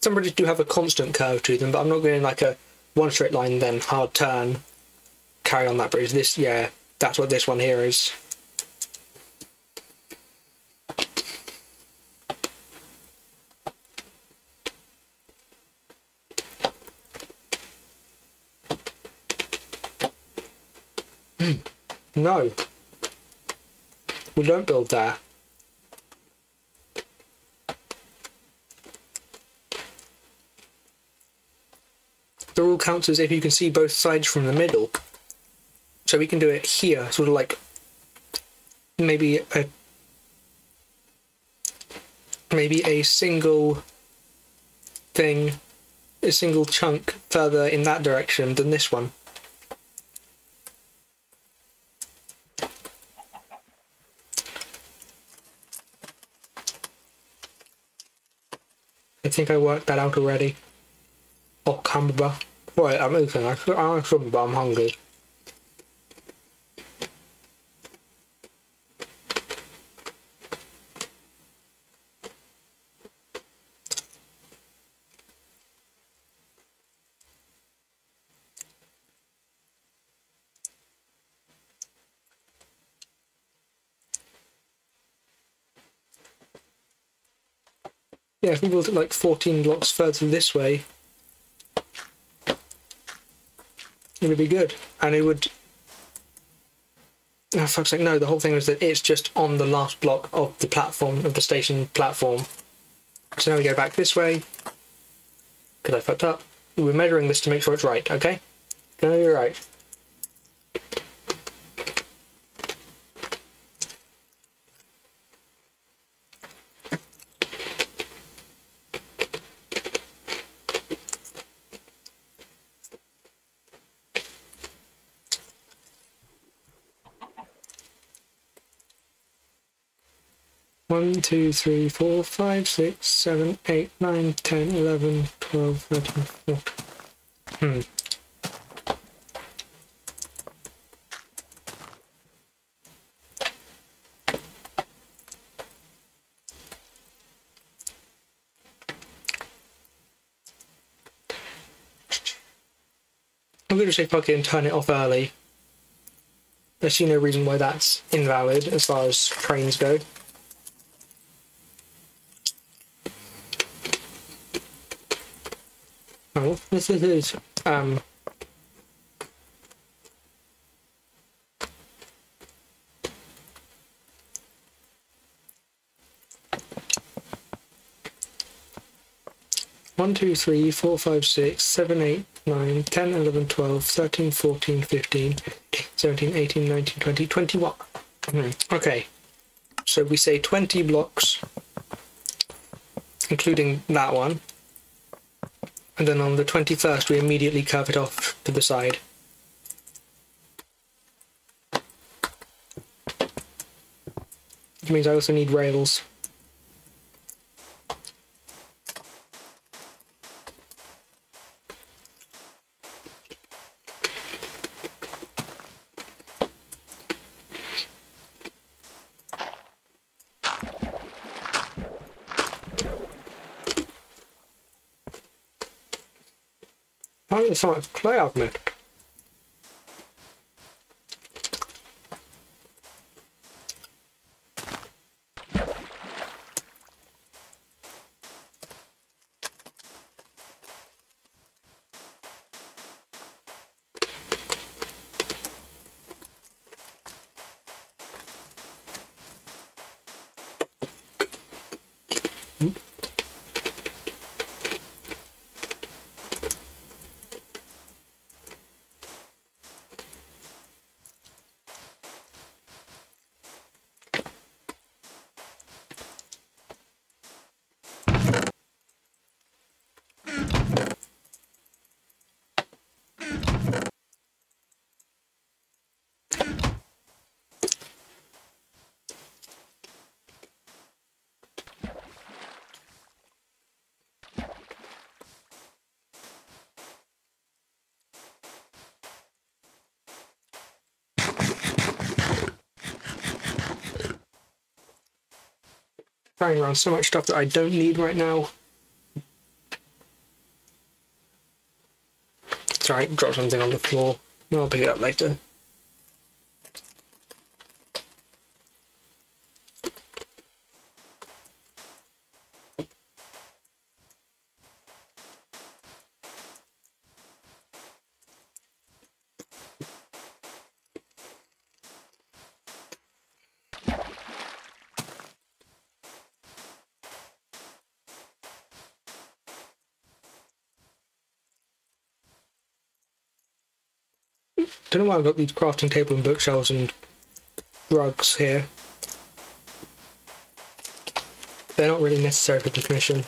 some bridges do have a constant curve to them, but I'm not going like a one straight line then hard turn. carry on that bridge. This, yeah, that's what this one here is. Hmm. No. We don't build there. The rule counts as if you can see both sides from the middle. So we can do it here, sort of like maybe a maybe a single thing, a single chunk further in that direction than this one. Think I worked that out already. Oh, Canberra. Wait, I'm eating. I, I'm hungry, but I'm hungry. Yeah, if we built it like 14 blocks further this way, it would be good. And it would... Oh, fuck's sake, no, the whole thing is that it's just on the last block of the platform, of the station platform. So now we go back this way, because I fucked up. We're measuring this to make sure it's right, okay? No, you're right. One, two, three, four, five, six, seven, eight, nine, ten, eleven, twelve, thirteen, fourteen. Hmm. I'm going to say fuck it and turn it off early. I see no reason why that's invalid as far as trains go. Oh, this is um One, two, three, four, five, six, seven, eight, nine, ten, eleven, twelve, thirteen, fourteen, fifteen, seventeen, eighteen, nineteen, twenty, twenty-one. Hmm, Okay. So we say 20 blocks, including that one. And then on the 21st, we immediately curve it off to the side. Which means I also need rails. Why is so much clay carrying around so much stuff that I don't need right now. Sorry, dropped something on the floor. I'll pick it up later. Don't know why I've got these crafting table and bookshelves and rugs here. They're not really necessary for this mission.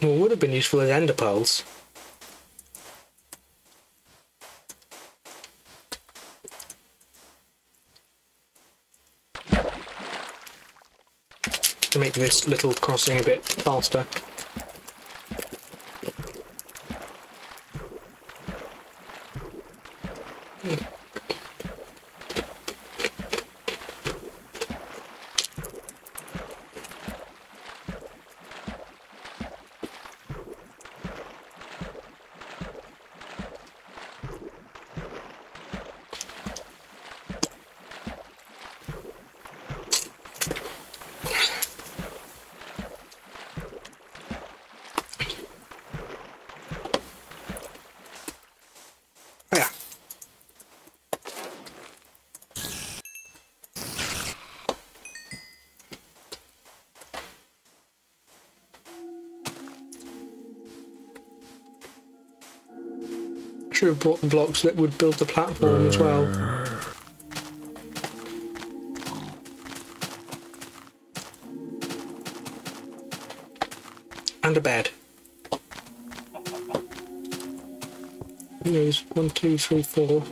What would have been useful as ender pearls. This little crossing a bit faster. should have brought the blocks that would build the platform as well. And a bed. There's one, two, three, four.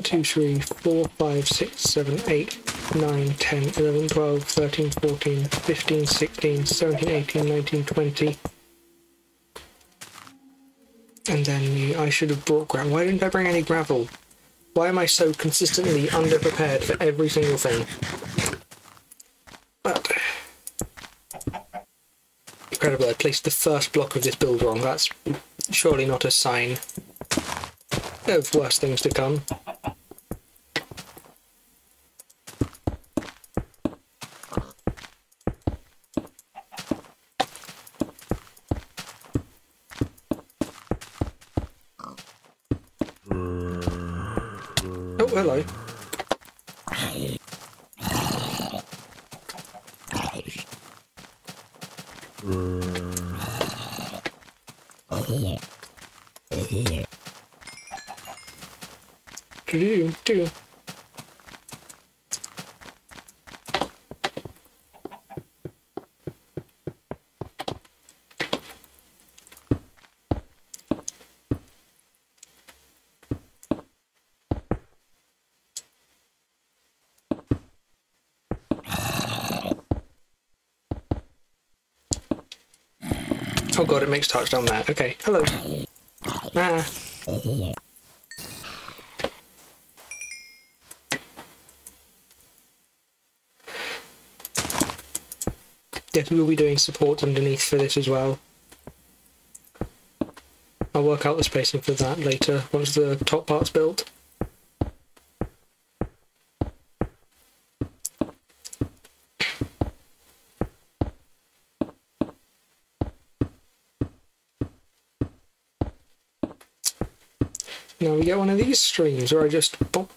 1, 2, 3, 4, 5, 6, 7, 8, 9, 10, 11, 12, 13, 14, 15, 16, 17, 18, 19, 20. And then I should have brought gravel. Why didn't I bring any gravel? Why am I so consistently underprepared for every single thing? But... Incredible, I placed the first block of this build wrong. That's surely not a sign of worse things to come. Oh, hello. Do do. Oh god, it makes touchdown there. Okay, hello. Ah. We will be doing support underneath for this as well. I'll work out the spacing for that later, once the top part's built. Now we get one of these streams where I just pop,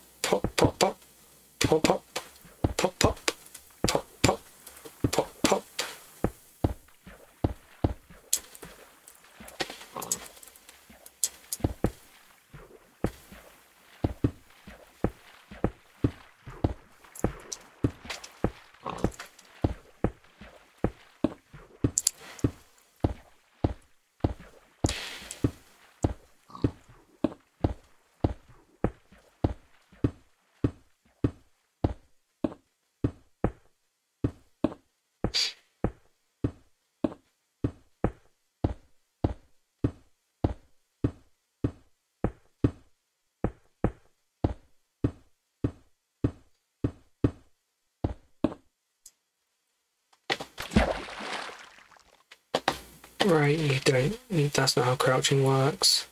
That's not how crouching works.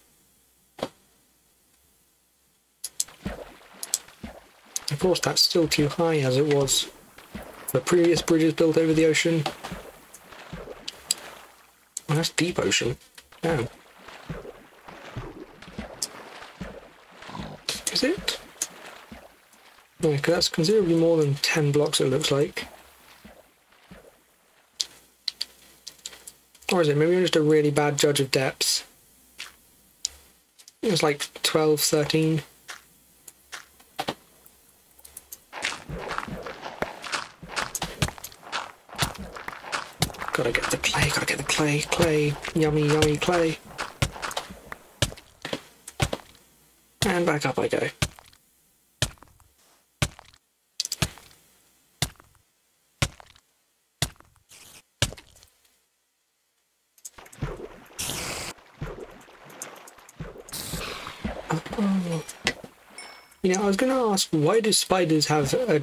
Of course, that's still too high as it was for previous bridges built over the ocean. Oh, that's deep ocean. Oh. Is it? Because that's considerably more than 10 blocks it looks like. Or is it? Maybe I'm just a really bad judge of depths. It was like 12, 13. Gotta get the clay, gotta get the clay, clay, yummy, yummy clay. And back up I go. Going to ask, why do spiders have a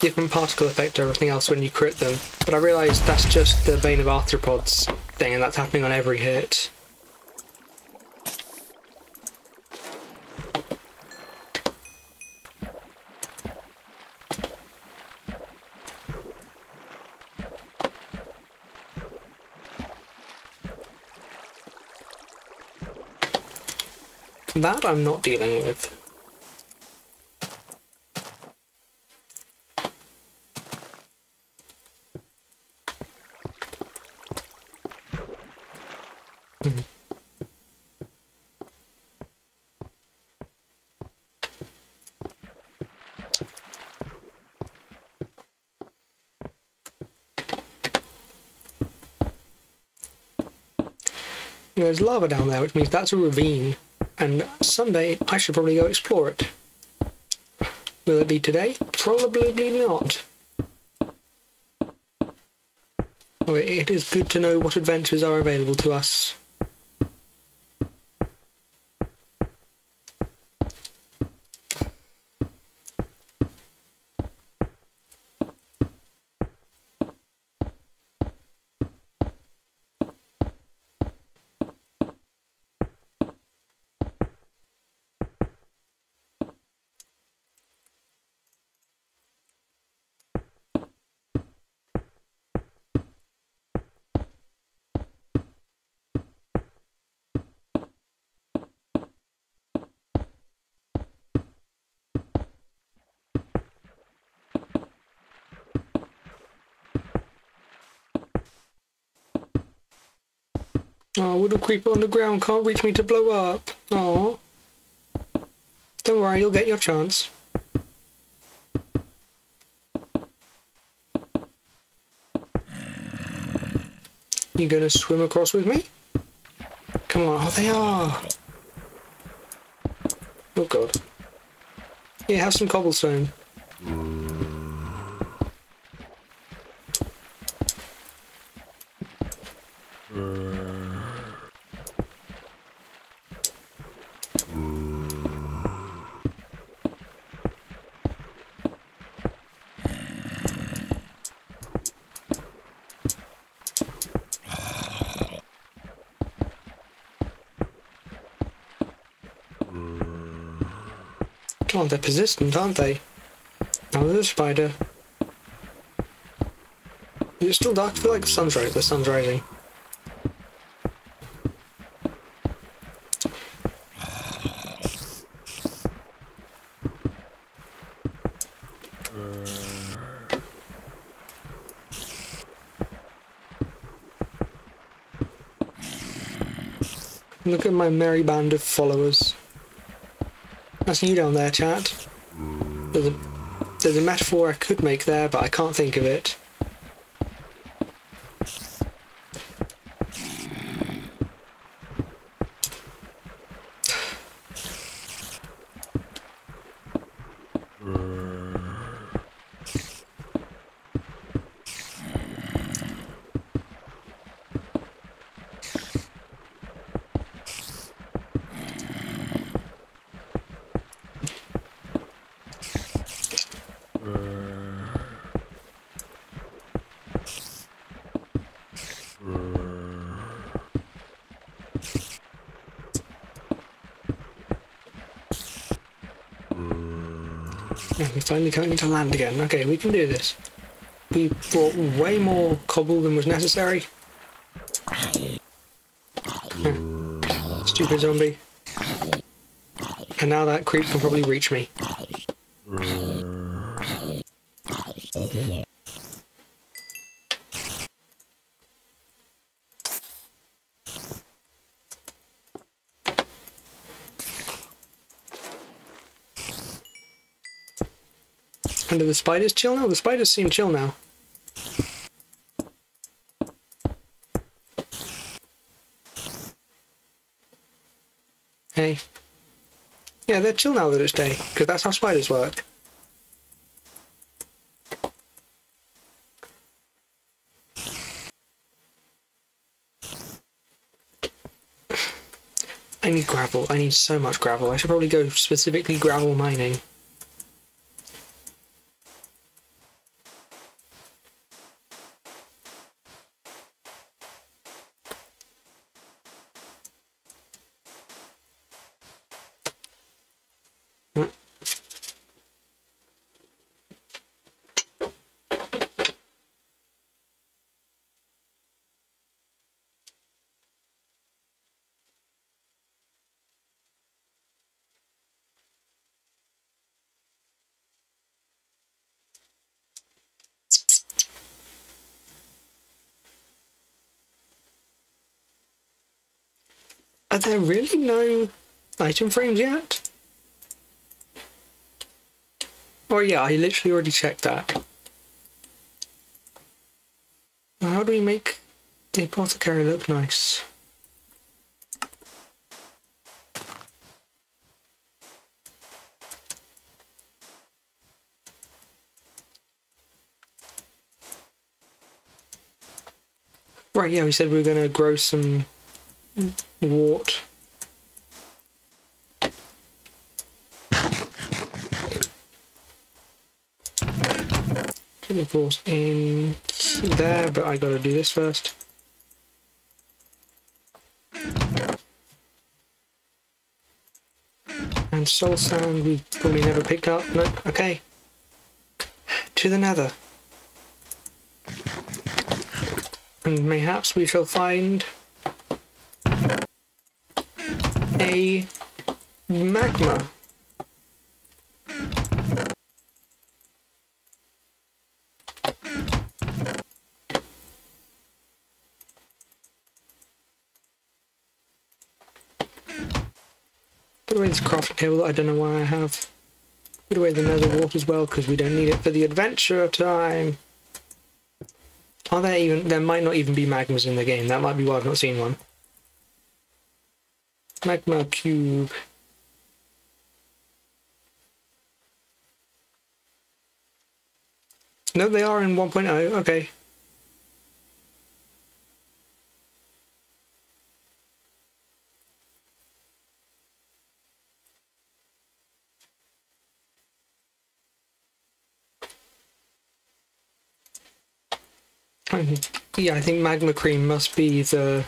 different particle effect to everything else when you crit them? But I realised that's just the Bane of Arthropods thing, and that's happening on every hit. That I'm not dealing with. There's lava down there, which means that's a ravine, and someday I should probably go explore it. Will it be today? Probably not. It is good to know what adventures are available to us. Oh, little creeper on the ground can't reach me to blow up. Oh. Don't worry, you'll get your chance. You gonna swim across with me? Come on, oh they are! Oh god. Here, have some cobblestone. Uh, Oh, they're persistent, aren't they? Oh, there's a spider. Is it still dark? I feel like the sun's rising. The sun's rising. Look at my merry band of followers. That's you down there, chat. There's a, there's a metaphor I could make there, but I can't think of it. Finally coming to land again. Okay, we can do this. We brought way more cobble than was necessary. Stupid zombie. And now that creep can probably reach me. And the spiders chill now? The spiders seem chill now. Hey. Yeah, they're chill now that it's day, because that's how spiders work. I need gravel. I need so much gravel. I should probably go specifically gravel mining. There really no item frames yet? Oh yeah, I literally already checked that. How do we make the apothecary look nice? Right, yeah, we said we were going to grow some wart. Chemicals in there, but I gotta do this first. And soul sand we probably never picked up. No, okay. To the nether. And mayhaps we shall find magma. Put away this crafting table that I don't know why I have. Put away the nether wart as well because we don't need it for the adventure time. Are there even, there might not even be magmas in the game, that might be why I've not seen one. Magma cube. No, they are in 1.0, point. Oh, okay. Yeah, I think Magma Cream must be the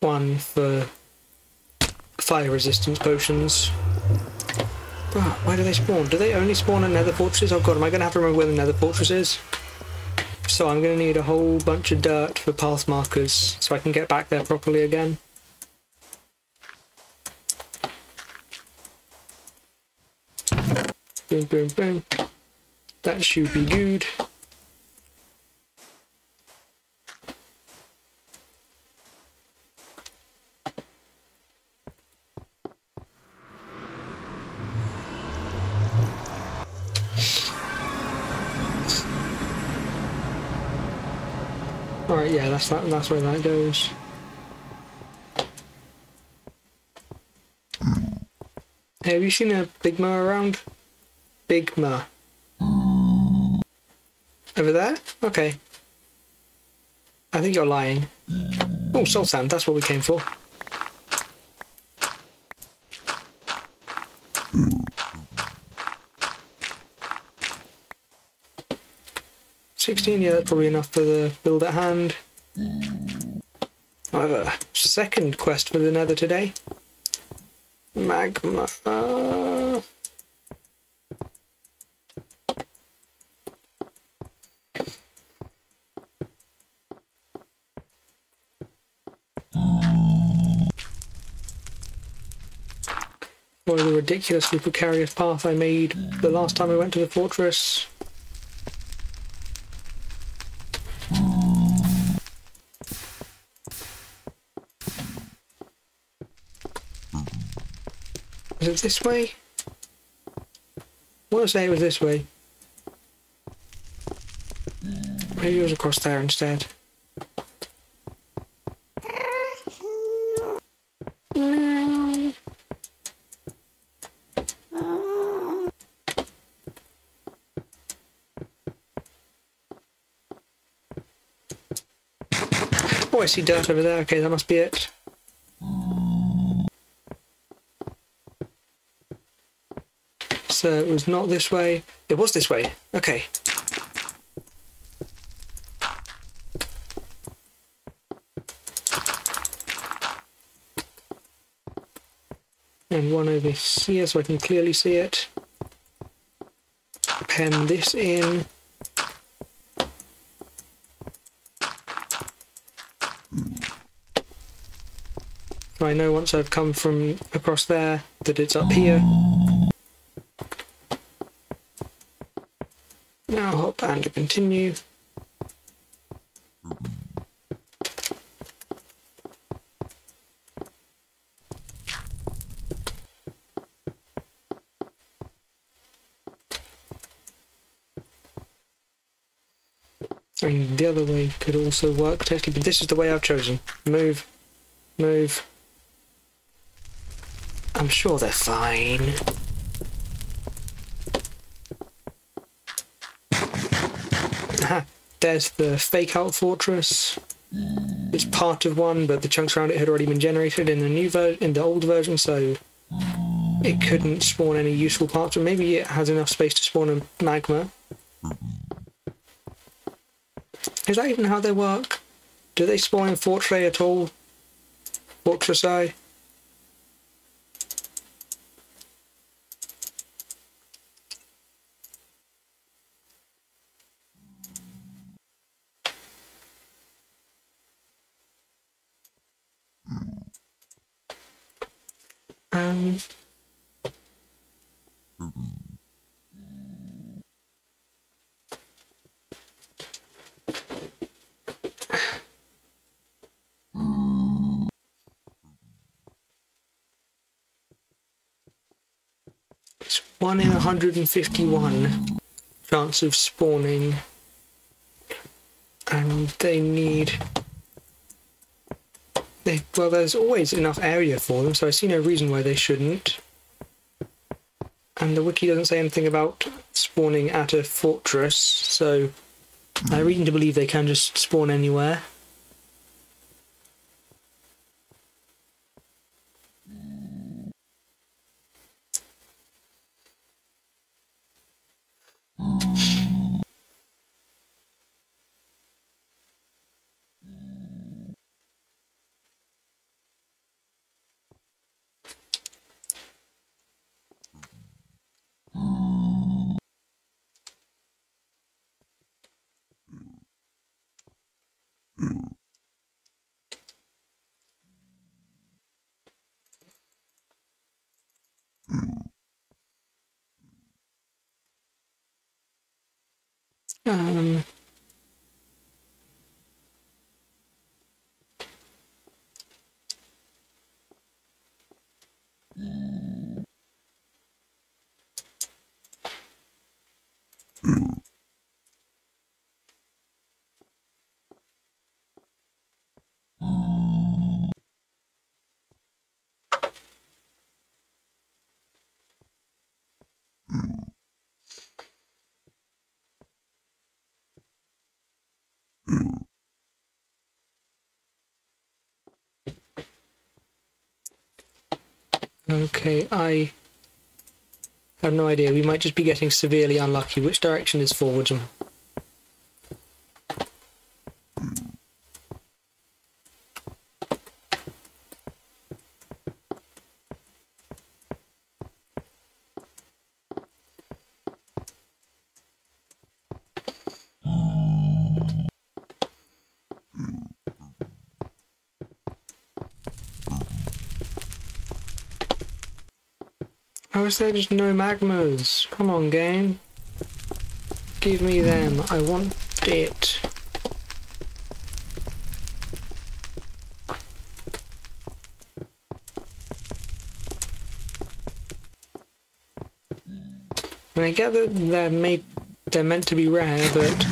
one for fire resistance potions. Oh, where do they spawn? Do they only spawn in nether fortresses? Oh god, am I going to have to remember where the nether fortress is? So I'm going to need a whole bunch of dirt for path markers so I can get back there properly again. Boom, boom, boom. That should be good. Alright, yeah, that's that that's where that goes. Have you seen a Big Ma around? Big Ma. Over there? Okay. I think you're lying. Oh, soul sand, that's what we came for. 16, yeah, that's probably enough for the build at hand. I have a second quest for the nether today. Magma. Or the ridiculously precarious path I made the last time I went to the fortress. It this way? I want to say it was this way. Maybe it was across there instead. Oh, I see dirt over there. Okay, that must be it. So it was not this way. It was this way. Okay. And one over here so I can clearly see it. Pen this in. I know once I've come from across there that it's up here. Now hop and to continue. I mean, the other way could also work potentially, but this is the way I've chosen. Move, move. I'm sure they're fine. There's the fake out fortress. It's part of one, but the chunks around it had already been generated in the new ver- in the old version, so it couldn't spawn any useful parts. But maybe it has enough space to spawn a magma. Is that even how they work? Do they spawn in Fortress at all? Fortress I? Um, it's one in 151 chance of spawning, and they need. They, well, there's always enough area for them, so I see no reason why they shouldn't. And the wiki doesn't say anything about spawning at a fortress, so I reason to believe they can just spawn anywhere. Um, okay, I have no idea. We might just be getting severely unlucky. Which direction is forwards? And- How is there just no magmas? Come on, game. Give me them. I want it. And I get that they're made they're meant to be rare, but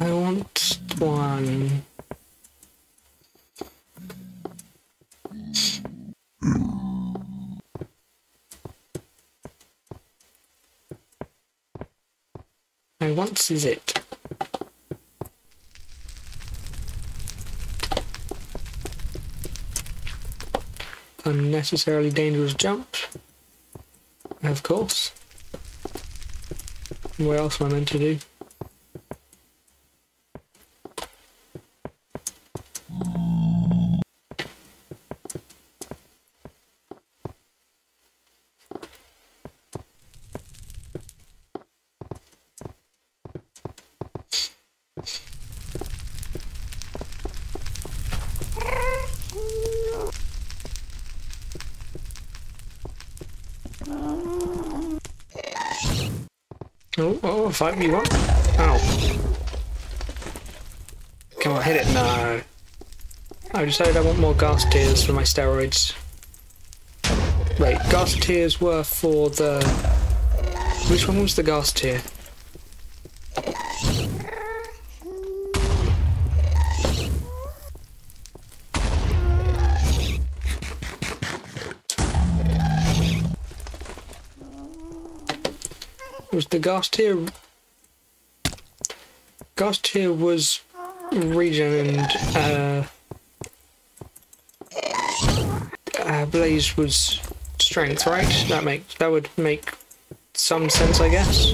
I want one. Want is it. Unnecessarily dangerous jump. Of course. What else am I meant to do? Oh, oh, fight me one. Ow. Come on, hit it. No. I decided I want more ghast tears for my steroids. Wait, ghast tears were for the... Which one was the ghast tear? was the ghast tear gas here was region and uh, uh, blaze was strength right? That makes that would make some sense i guess.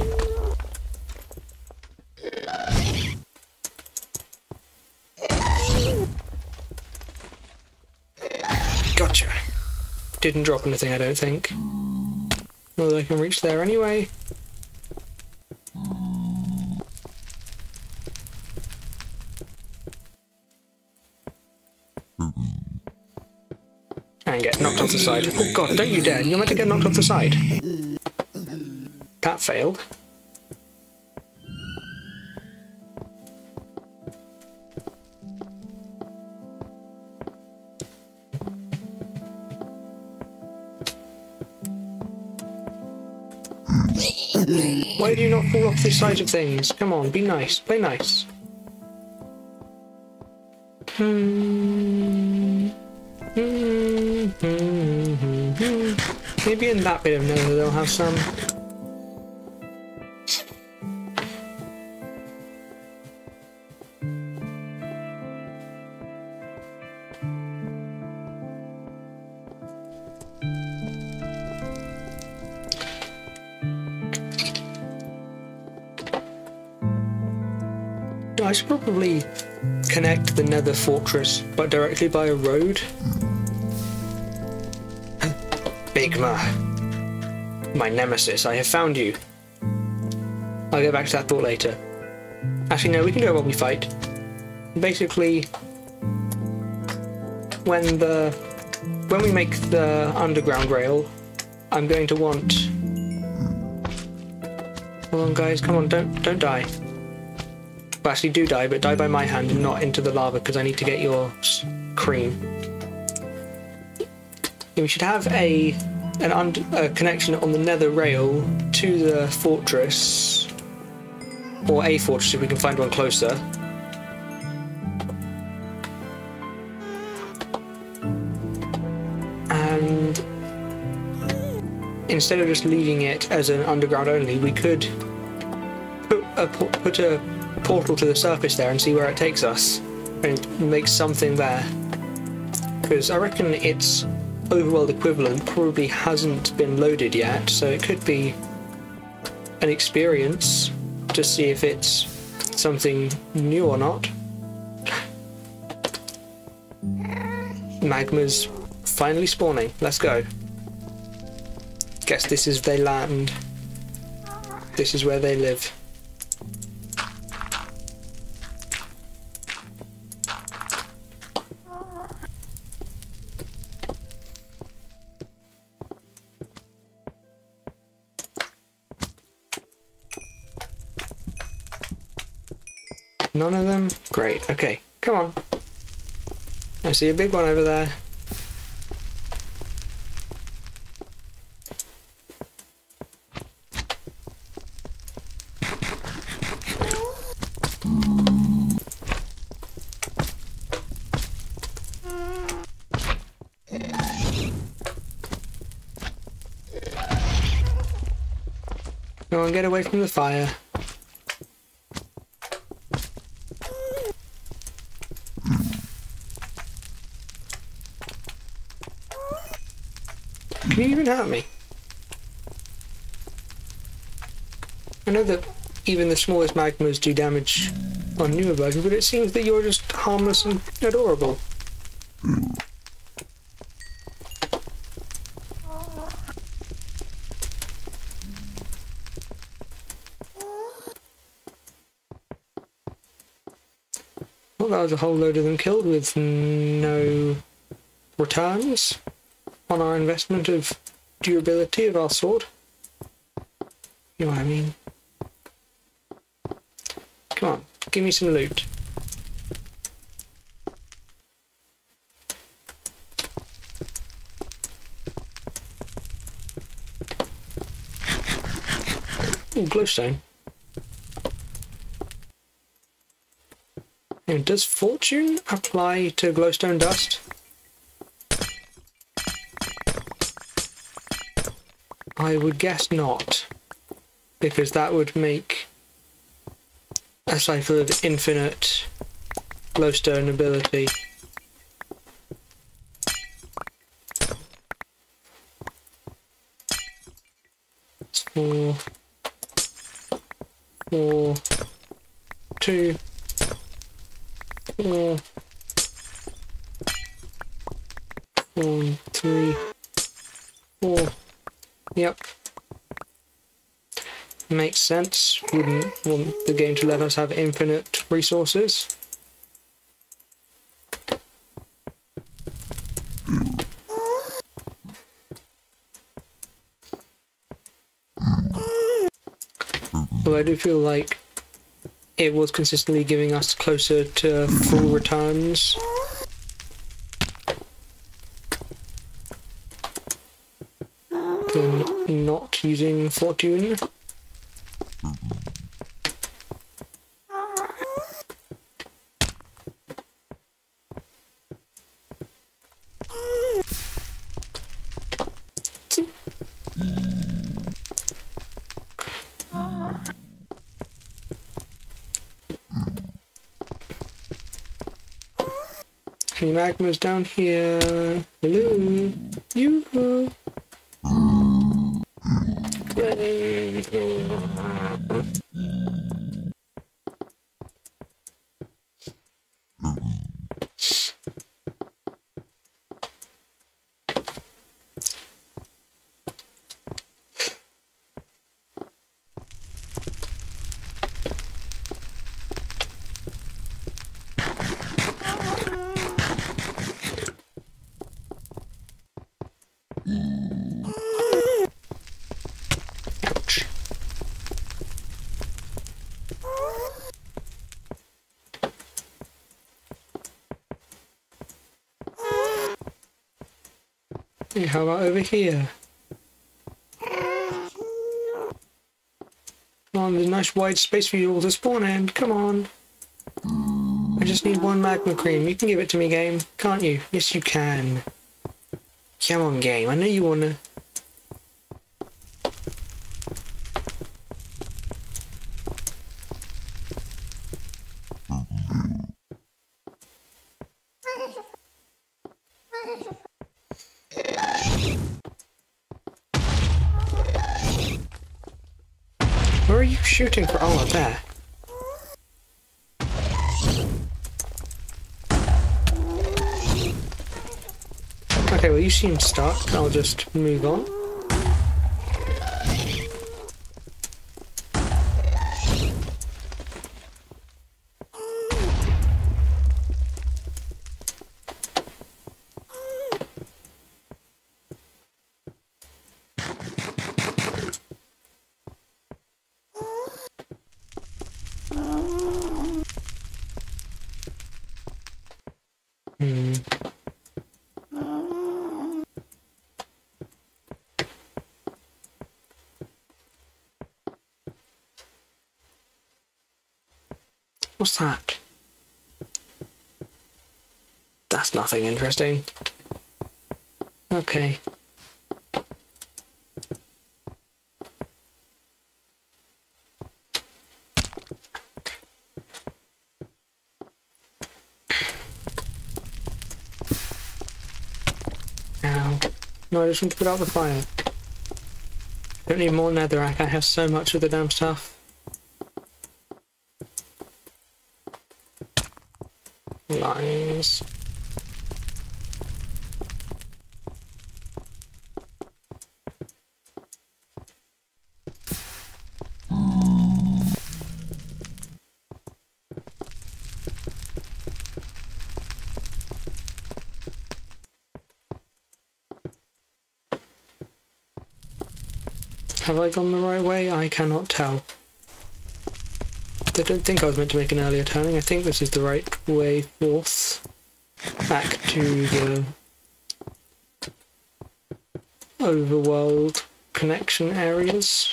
Gotcha. Didn't drop anything i don't think. Well i can reach there anyway off the side. Oh god, don't you dare. You're meant to get knocked off the side. That failed. Why do you not fall off the side of things? Come on, be nice. Play nice. Hmm. In that bit of nether they'll have some. I should probably connect the nether fortress, but directly by a road. Big Bigma. My nemesis, I have found you. I'll get back to that thought later. Actually, no, we can go while we fight. Basically, when the when we make the underground rail, I'm going to want. Hold on, guys, come on, don't don't die. Well, actually, do die, but die by my hand and not into the lava because I need to get your cream. We should have a an und a connection on the nether rail to the fortress, or a fortress if we can find one closer. And instead of just leaving it as an underground only, we could put a, put a portal to the surface there and see where it takes us and make something there. Because I reckon its overworld equivalent probably hasn't been loaded yet, so it could be an experience to see if it's something new or not. Magma's finally spawning. Let's go. Guess this is their land. This is where they live. None of them? Great, okay. Come on. I see a big one over there. Go on, get away from the fire. Can you even hurt me? I know that even the smallest magmas do damage on newer versions, but it seems that you're just harmless and adorable. Well, that was a whole load of them killed with no returns on our investment of durability of our sword. You know what I mean? Come on, give me some loot. Ooh, glowstone. Does fortune apply to glowstone dust? I would guess not, because that would make a cycle of infinite glowstone ability. Four, four, two, four, four, three, four. Yep. Makes sense. Wouldn't want the game to let us have infinite resources. But I do feel like it was consistently giving us closer to full returns. Than not using fortune. Magmas down here? Hello? You? How about over here? Come on, there's a nice wide space for you all to spawn in. Come on. I just need one magma cream. You can give it to me, game. Can't you? Yes, you can. Come on, game. I know you wanna. Where are you shooting for all of that? Okay, well you seem stuck. I'll just move on. Nothing interesting. Okay. No, I just want to put out the fire. Don't need more netherrack, I have so much of the damn stuff. Lines. Have gone the right way? I cannot tell. I don't think I was meant to make an earlier turning. I think this is the right way forth. Back to the overworld connection areas.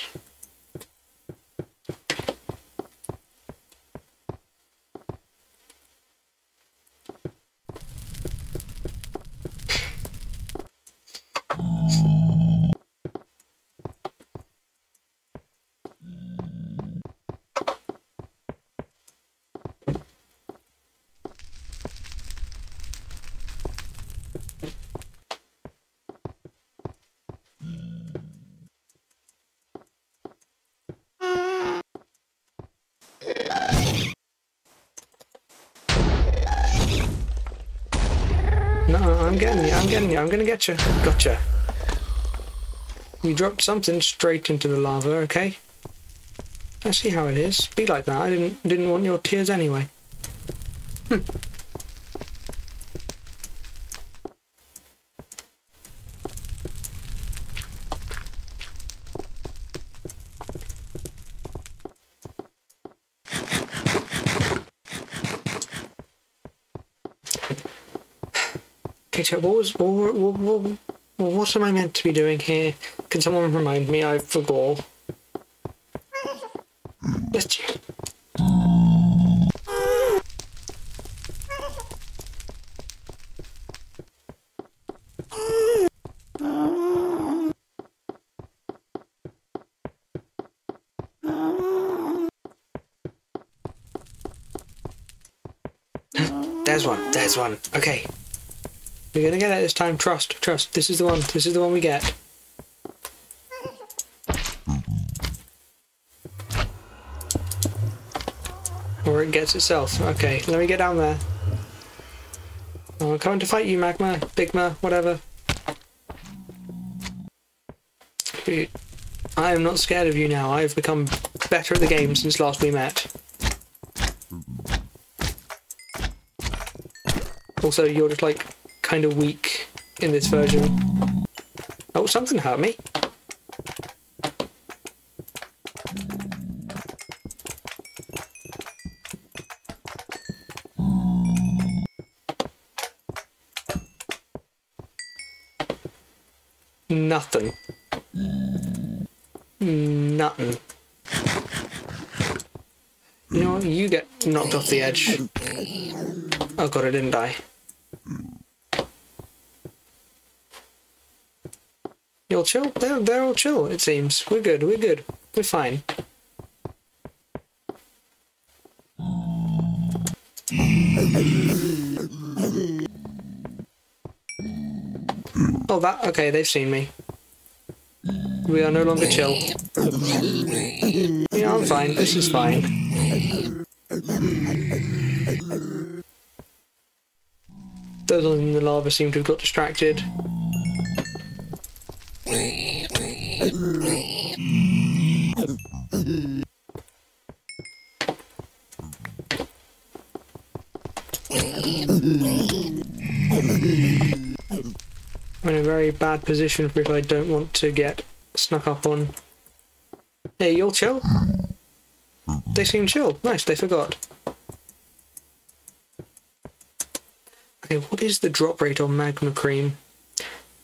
I'm I'm gonna get you. Gotcha. You dropped something straight into the lava, okay? I see how it is. Be like that. I didn't didn't want your tears anyway. What was what, what, what, what am I meant to be doing here? Can someone remind me? I forgot. Yes, you. There's one. There's one. Okay. We're gonna get it this time. Trust. Trust. This is the one. This is the one we get. Or it gets itself. Okay, let me get down there. I'm coming to fight you, Magma, Bigma, whatever. Dude, I am not scared of you now. I've become better at the game since last we met. Also, you're just like kind of weak in this version. Oh, something hurt me. Nothing. Nothing. You know? You get knocked off the edge. Oh god, I didn't die. You'll chill? They're, they're all chill, it seems. We're good, we're good. We're fine. Oh, that. Okay, they've seen me. We are no longer chill. Yeah, I'm fine. This is fine. Those in the lava seem to have got distracted. position for if I don't want to get snuck up on. Hey, you'll chill? They seem chill. Nice, they forgot. Okay, what is the drop rate on Magma Cream?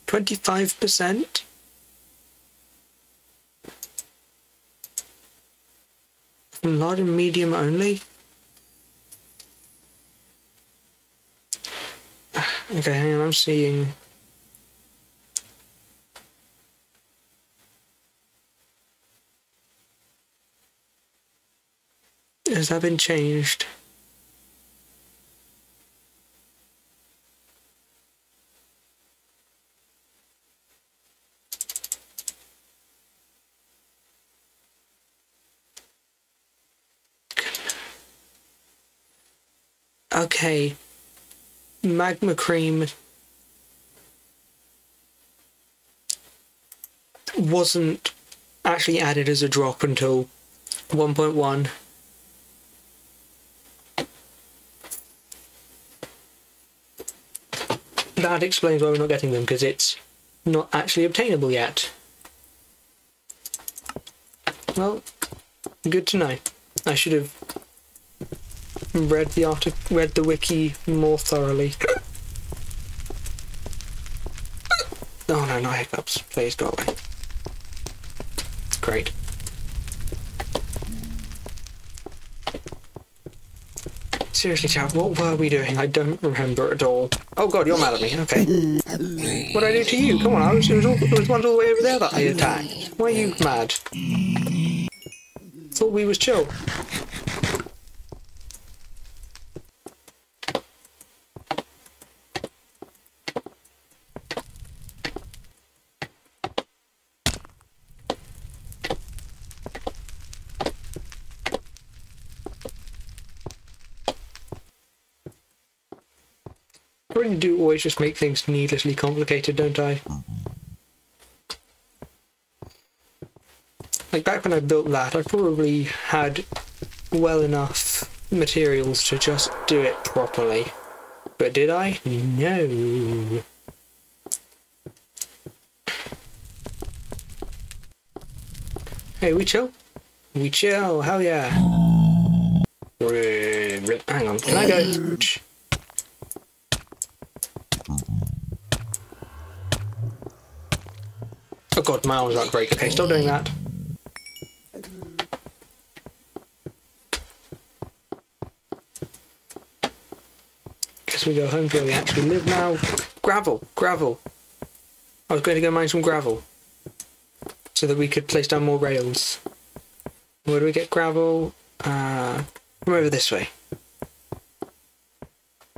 25%? From large and medium only? Okay, hang on, I'm seeing That been changed? Okay. Magma cream wasn't actually added as a drop until 1.1. That explains why we're not getting them, because it's not actually obtainable yet. Well, good to know. I should have read the article, read the wiki more thoroughly. Oh no, no hiccups. Please go away. Great. Seriously, Chad, what were we doing? I don't remember at all. Oh god, you're mad at me. Okay. What did I do to you? Come on, I was, it was, all, it was ones all the way over there that I attacked. Why are you mad? Thought we was chill. I really do always just make things needlessly complicated, don't I? Like back when I built that, I probably had well enough materials to just do it properly. But did I? No. Hey, we chill? We chill, hell yeah. Hang on, can I go? God, my arms aren't great. Okay, stop doing that. Guess we go home to where we actually live now. Gravel, gravel. I was going to go mine some gravel. So that we could place down more rails. Where do we get gravel? Uh, from over this way.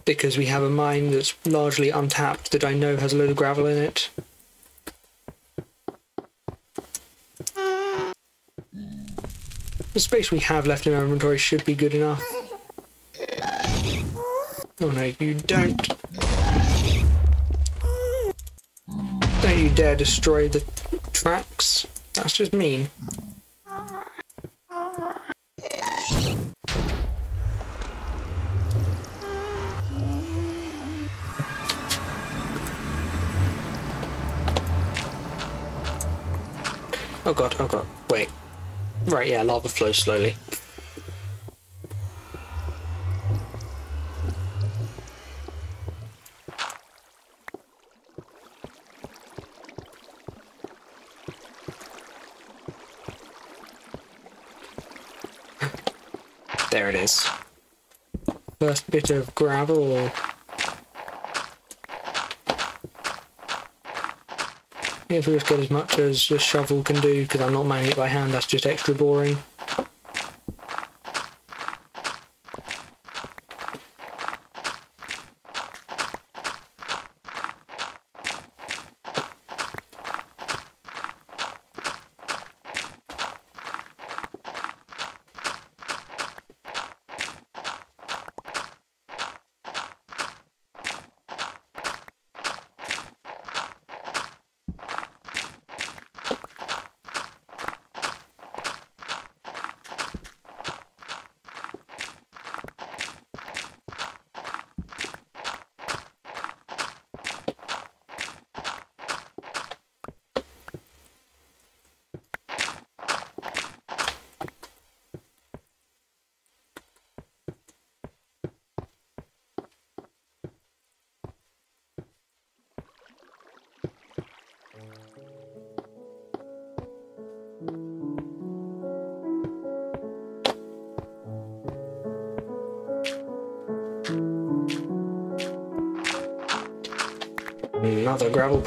Because we have a mine that's largely untapped that I know has a load of gravel in it. The space we have left in our inventory should be good enough. Oh no, you don't. Don't you dare destroy the tracks. That's just mean. Oh god, oh god, wait. Right, yeah, lava flows slowly. There it is. First bit of gravel. If we just got as much as the shovel can do, because I'm not manning it by hand, that's just extra boring.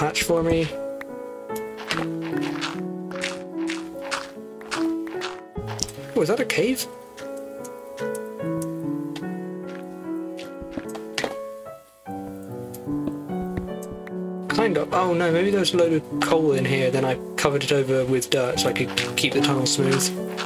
Patch for me. Oh, is that a cave? Kind of. Oh no, maybe there was a load of coal in here, then I covered it over with dirt so I could keep the tunnel smooth.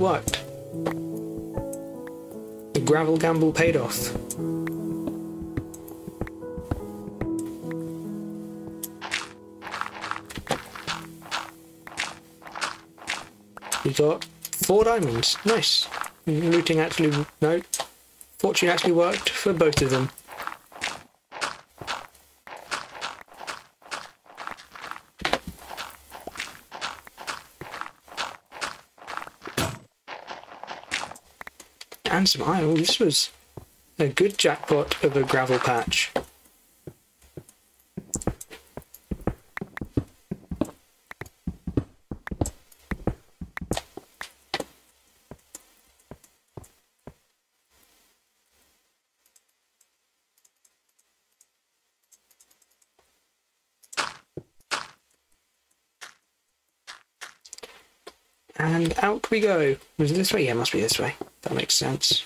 It worked. The gravel gamble paid off. We got four diamonds. Nice. Looting actually no. Fortune actually worked for both of them. Some iron. This was a good jackpot of a gravel patch. And out we go. Was it this way? Yeah, it must be this way. That makes sense.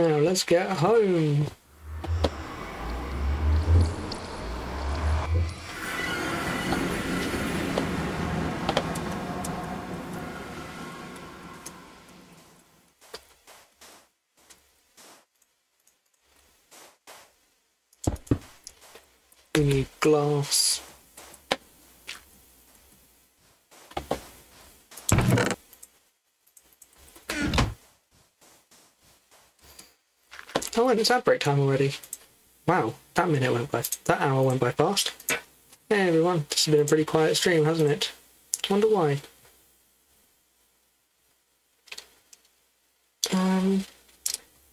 Now let's get home. We need glass. It's ad break time already. Wow, that minute went by, that hour went by fast. Hey everyone, this has been a pretty quiet stream, hasn't it? Wonder why. Um,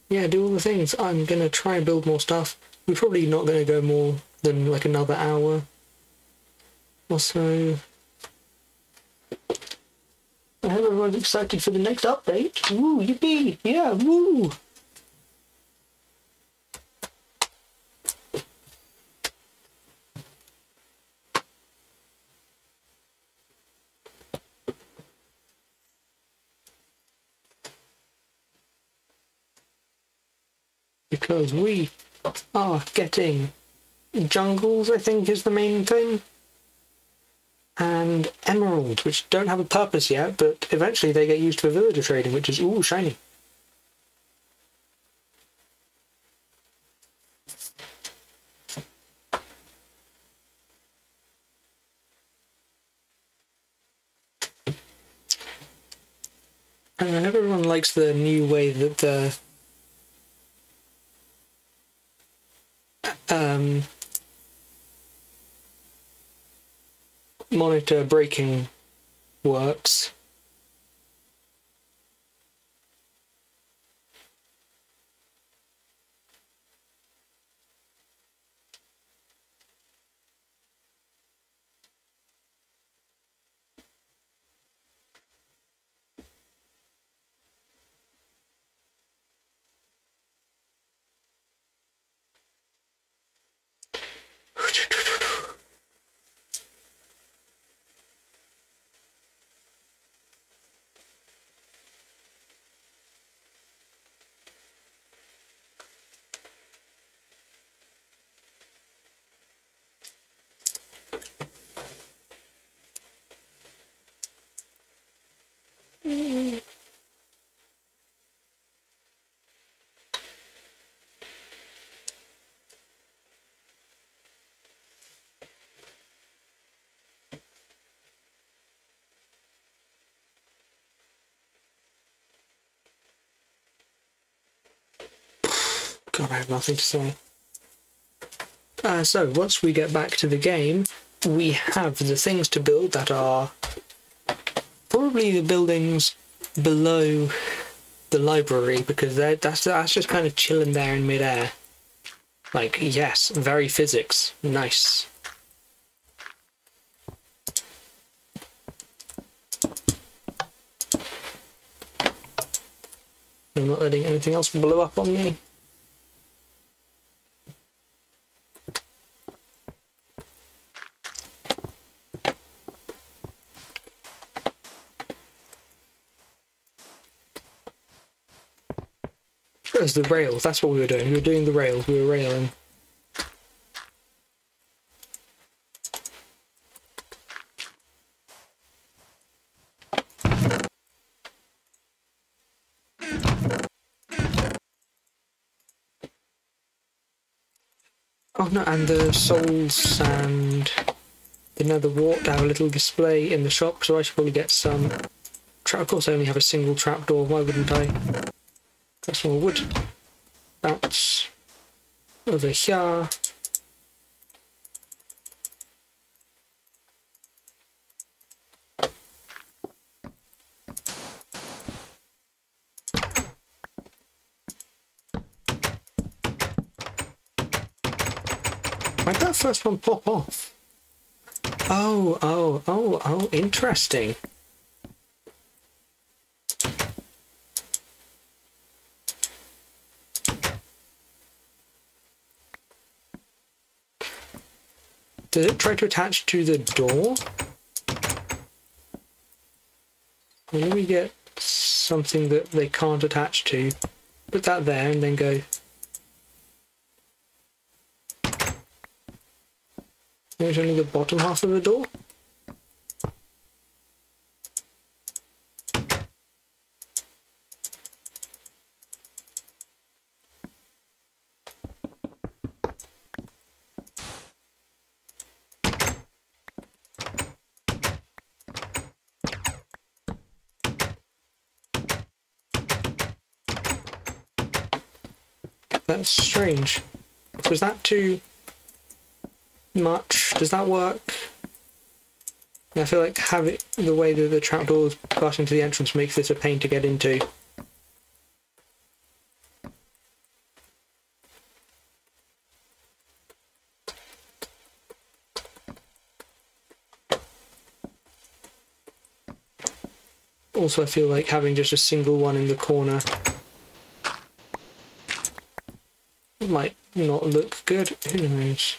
yeah, do all the things. I'm gonna try and build more stuff. We're probably not gonna go more than like another hour or so. I hope everyone's excited for the next update. Woo, yippee! Yeah, woo! Because we are getting jungles, I think is the main thing. and emerald, which don't have a purpose yet, but eventually they get used for villager trading, which is ooh shiny. I know everyone likes the new way that the um, monitor braking works. God, I have nothing to say. Uh, so, once we get back to the game, we have the things to build that are probably the buildings below the library because that's that's just kind of chilling there in midair. Like, yes, very physics. Nice. I'm not letting anything else blow up on me. There's the rails, that's what we were doing. We were doing the rails, we were railing. Oh no, and the souls and the nether wart have a little display in the shop, so I should probably get some. Of course, I only have a single trapdoor. Why wouldn't I? That's more wood. That's over here. Why'd that first one pop off? Oh, oh, oh, oh, interesting. Does it try to attach to the door? When we get something that they can't attach to, put that there and then go There's only the bottom half of the door. That's strange. Was that too much? Does that work? I feel like having the way that the trapdoors pass into the entrance makes this a pain to get into. Also, I feel like having just a single one in the corner might not look good. Who knows?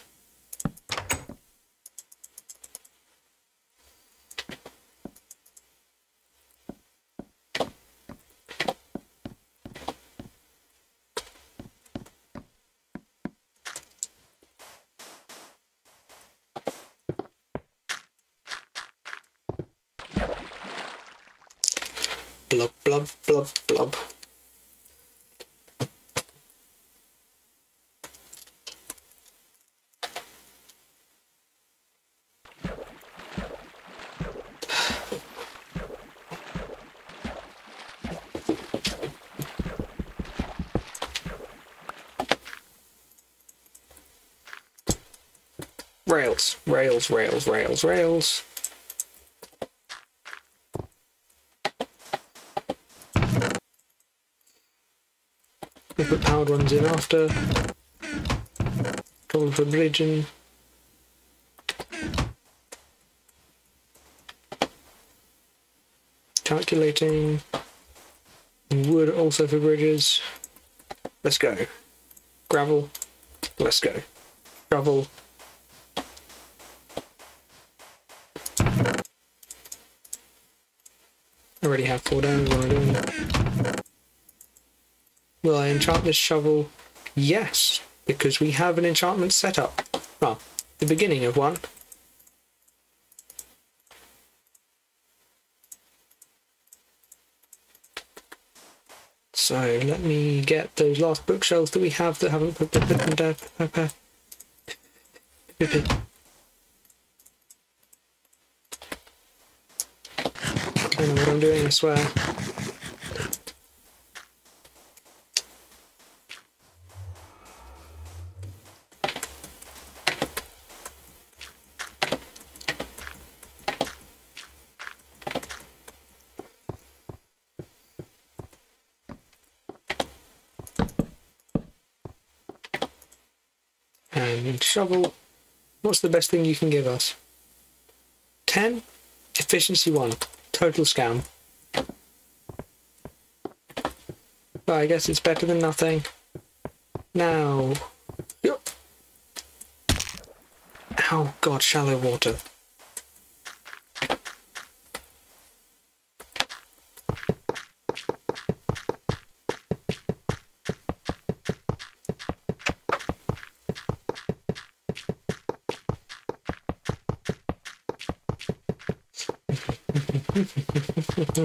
Rails, rails, rails, rails. We put powered ones in after. Couple for bridging. Calculating. Wood also for bridges. Let's go. Gravel. Let's go. Gravel. Already have. What am I? Will I enchant this shovel? Yes, because we have an enchantment set up. Well, the beginning of one. So let me get those last bookshelves that we have that haven't put them down. I know what I'm doing, I swear. And shovel. What's the best thing you can give us? 10? Efficiency 1. Total scam. But I guess it's better than nothing. Now. Oh god, shallow water.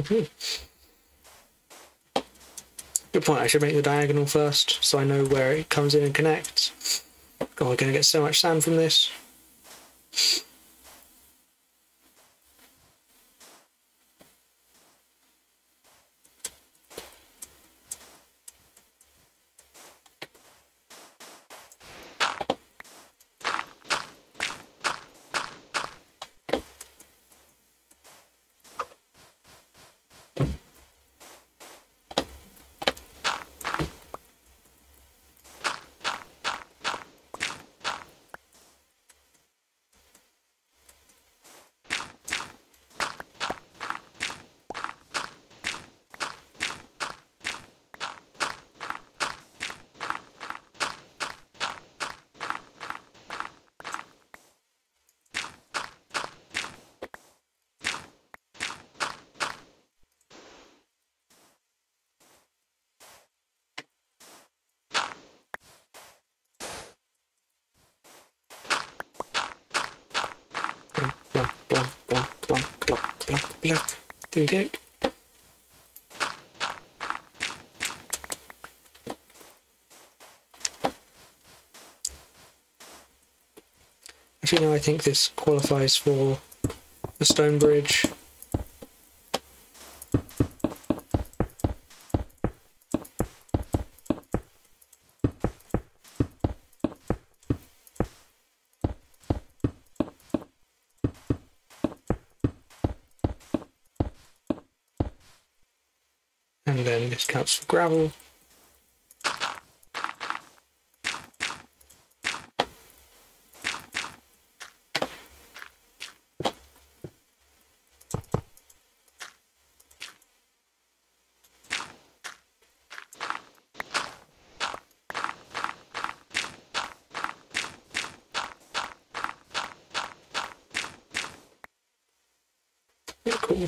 Good point, I should make the diagonal first, so I know where it comes in and connects. God, we're going to get so much sand from this. Blump, blump, blump, blump, blump, blump, blump. There we go. Actually, no, I think this qualifies for the stone bridge. And then this counts for gravel.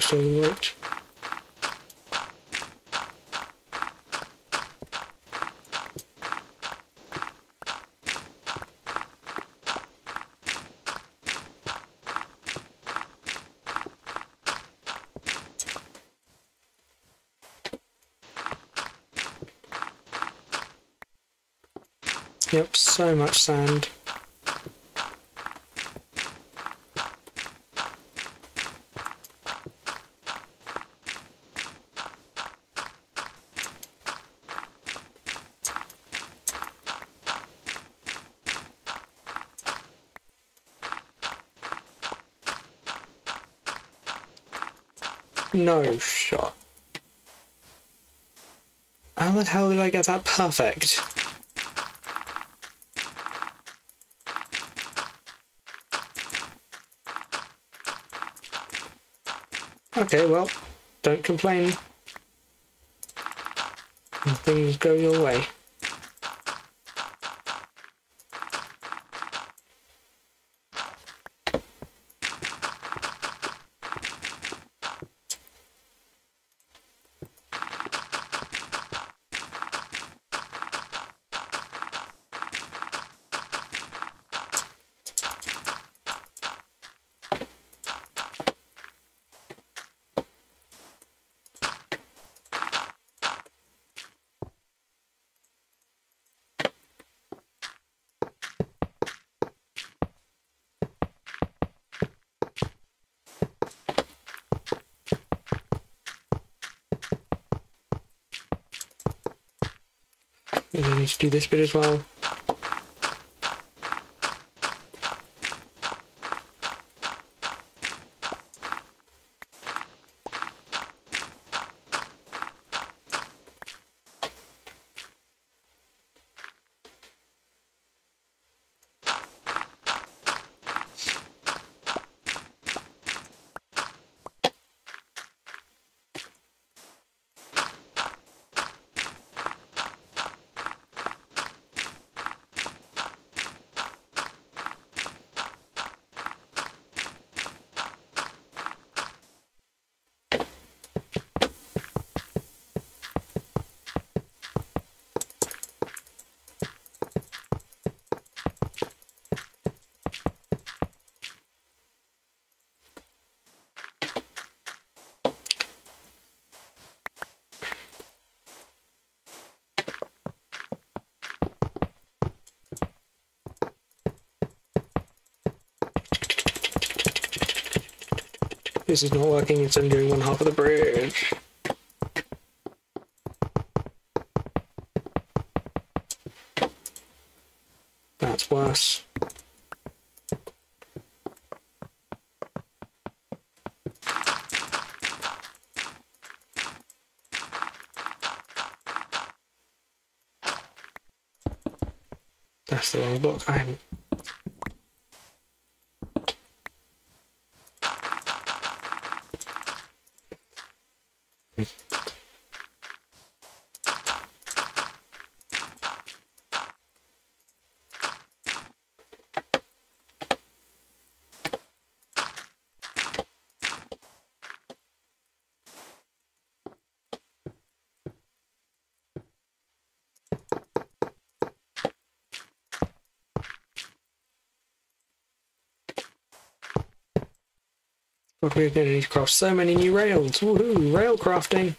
so much. Yep, so much sand. No shot. How the hell did I get that perfect? Okay, well, don't complain. Things go your way. Do this bit as well. This is not working, it's only doing one half of the bridge. That's worse. That's the wrong block. I'm we're going to craft so many new rails. Woohoo! Rail crafting!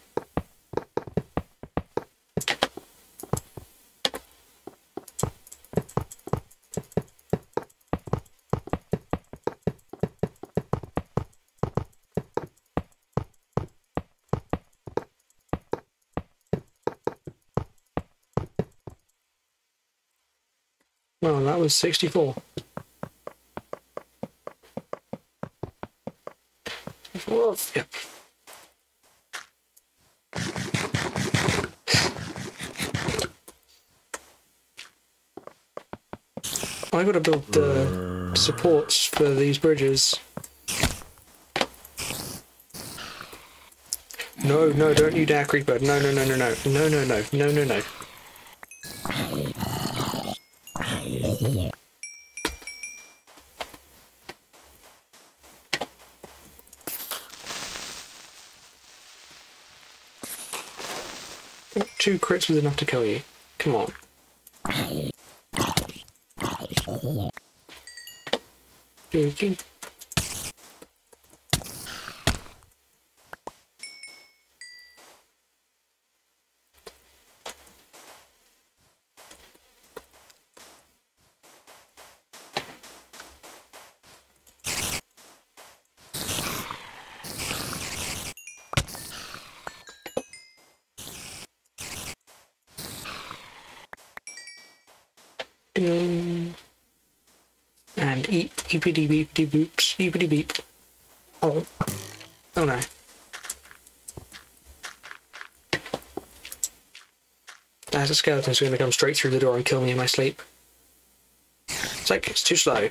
Well, that was 64. Well, yep. I gotta build the supports for these bridges. No, no, don't you dare creeper. No, no, no, no, no. No, no, no, no, no, no. Two crits was enough to kill you. Come on. Dookie. Ding. And eep, eepity beepity boops, eepity beep. Oh. Oh no. There's a skeleton who's going to come straight through the door and kill me in my sleep. It's like, it's too slow.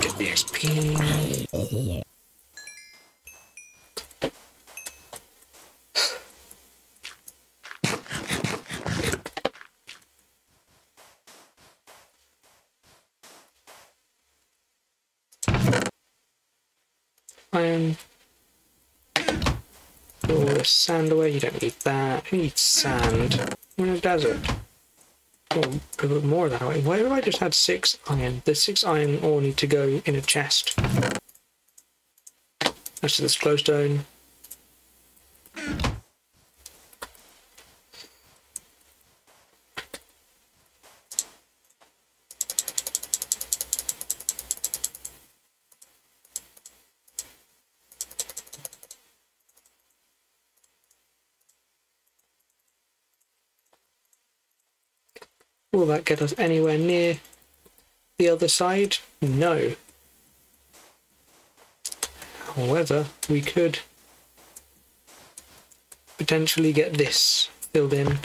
Get the XP. Iron. All this sand away, you don't need that. Who needs sand? We're in a desert. Oh, a bit more that way. Why have I just had six iron? The six iron all need to go in a chest. That's this glowstone. Will that get us anywhere near the other side? No. However, we could potentially get this filled in.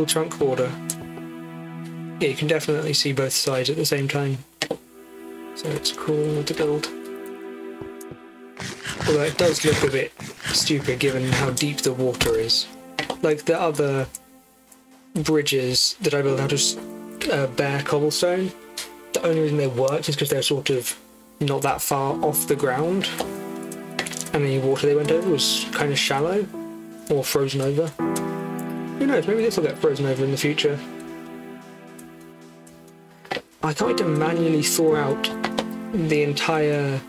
Fatal trunk border? Yeah, you can definitely see both sides at the same time. So it's cool to build. Although it does look a bit stupid given how deep the water is. Like the other bridges that I built out of uh, bare cobblestone, the only reason they worked is because they're sort of not that far off the ground and the water they went over was kind of shallow or frozen over. Knows, maybe this will get frozen over in the future. I can't to manually thaw out the entire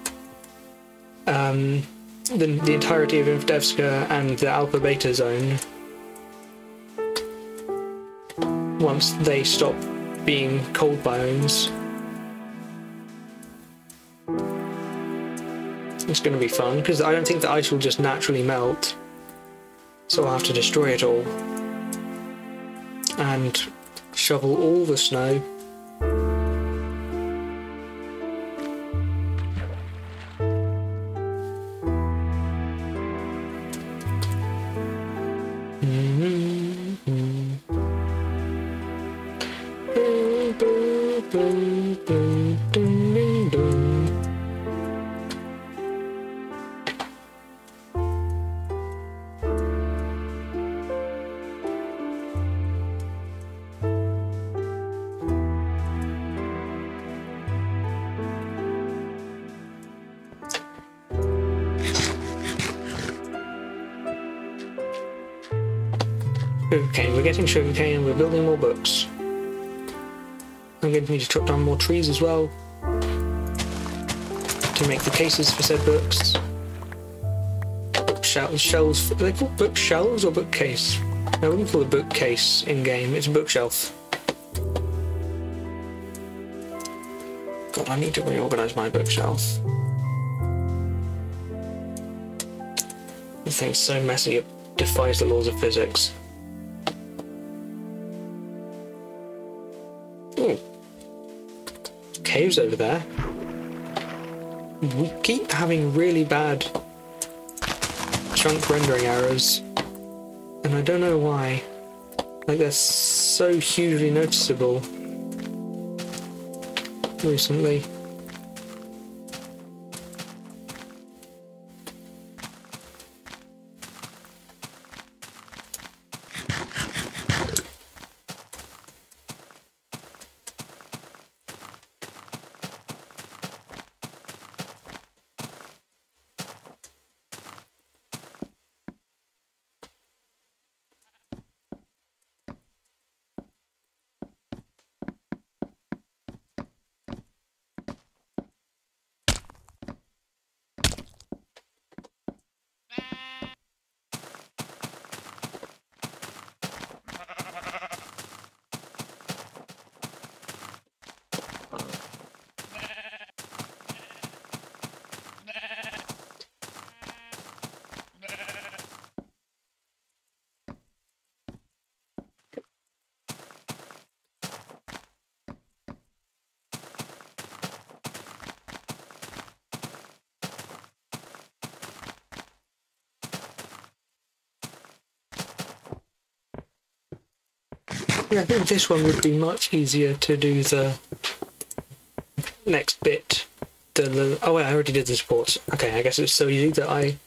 um, the, the entirety of Invdevska and the Alpha Beta zone once they stop being cold biomes. It's going to be fun, because I don't think the ice will just naturally melt. So I'll have to destroy it all. And shovel all the snow. Sugarcane. Getting sugarcane we're building more books. I'm going to need to chop down more trees as well to make the cases for said books. Bookshelves, shelves, are they called bookshelves or bookcase? No, we can call it bookcase in game. It's a bookshelf. God, I need to reorganize my bookshelf. This thing's so messy it defies the laws of physics. Caves over there. We keep having really bad chunk rendering errors. And I don't know why. Like they're so hugely noticeable recently. Yeah, I think this one would be much easier to do the next bit. The, the oh wait, I already did the supports. Okay, I guess it's so easy that I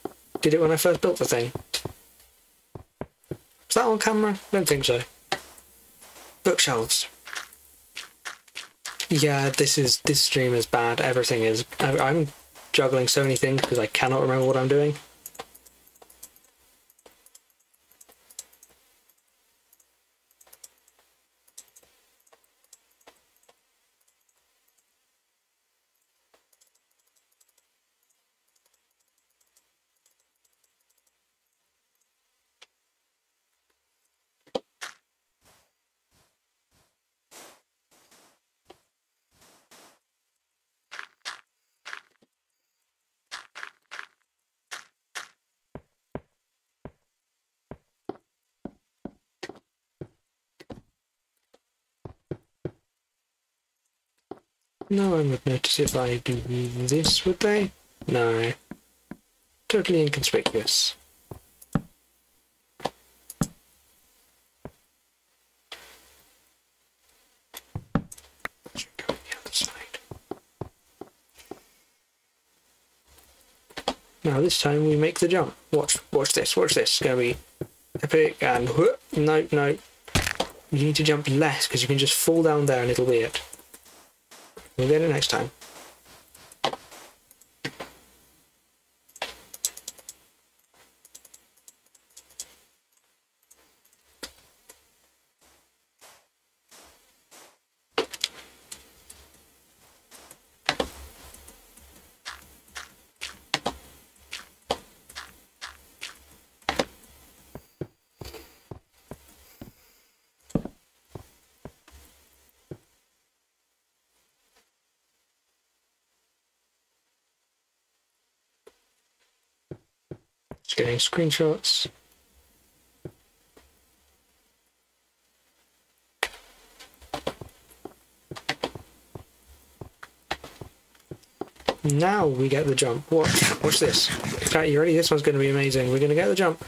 did it when I first built the thing. Is that on camera? I don't think so. Bookshelves. Yeah, this is this stream is bad. Everything is. I, I'm juggling so many things because I cannot remember what I'm doing. No if I do this, would they? No. Totally inconspicuous. Now this time we make the jump. Watch, watch this, watch this. It's gonna be epic and whoop. no, no. You need to jump less because you can just fall down there and it'll be it. We'll get it next time. Getting screenshots. Now we get the jump. Watch, watch this. Okay, you ready? This one's going to be amazing. We're going to get the jump.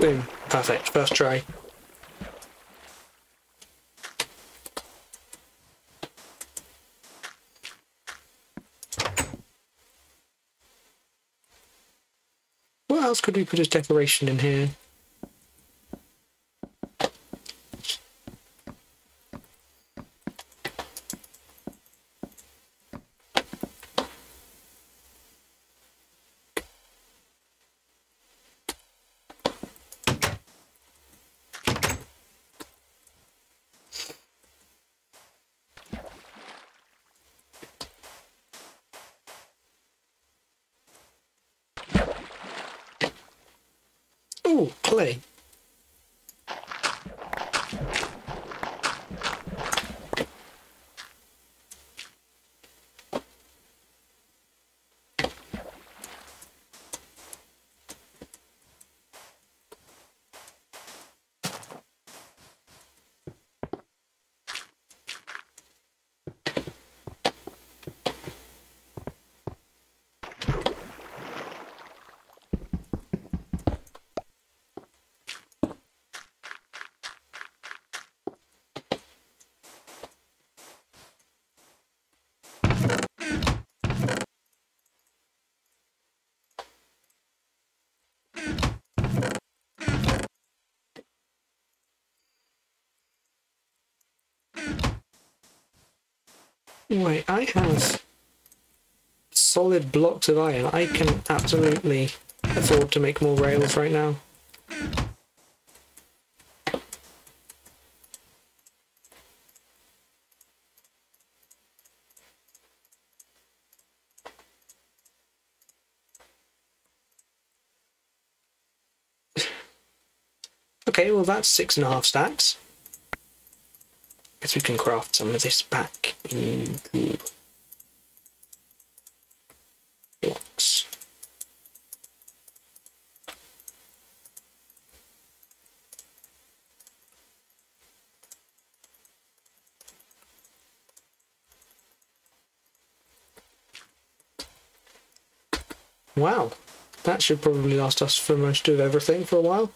Boom. Perfect. First try. Else could we put as decoration in here? Ooh, clay. Wait, I have solid blocks of iron. I can absolutely afford to make more rails right now. Okay, well that's six and a half stacks. Guess we can craft some of this back blocks. Wow, that should probably last us for most of everything for a while.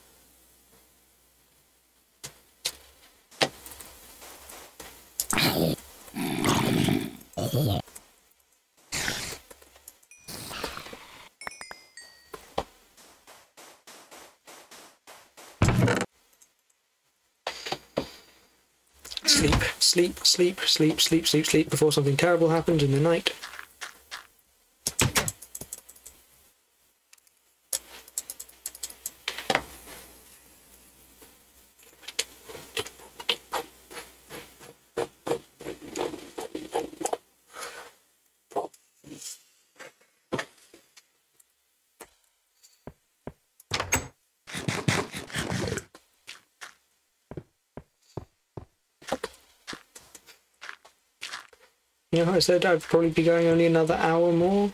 Sleep, sleep, sleep, sleep, sleep, sleep, before something terrible happens in the night. I said I'd probably be going only another hour more.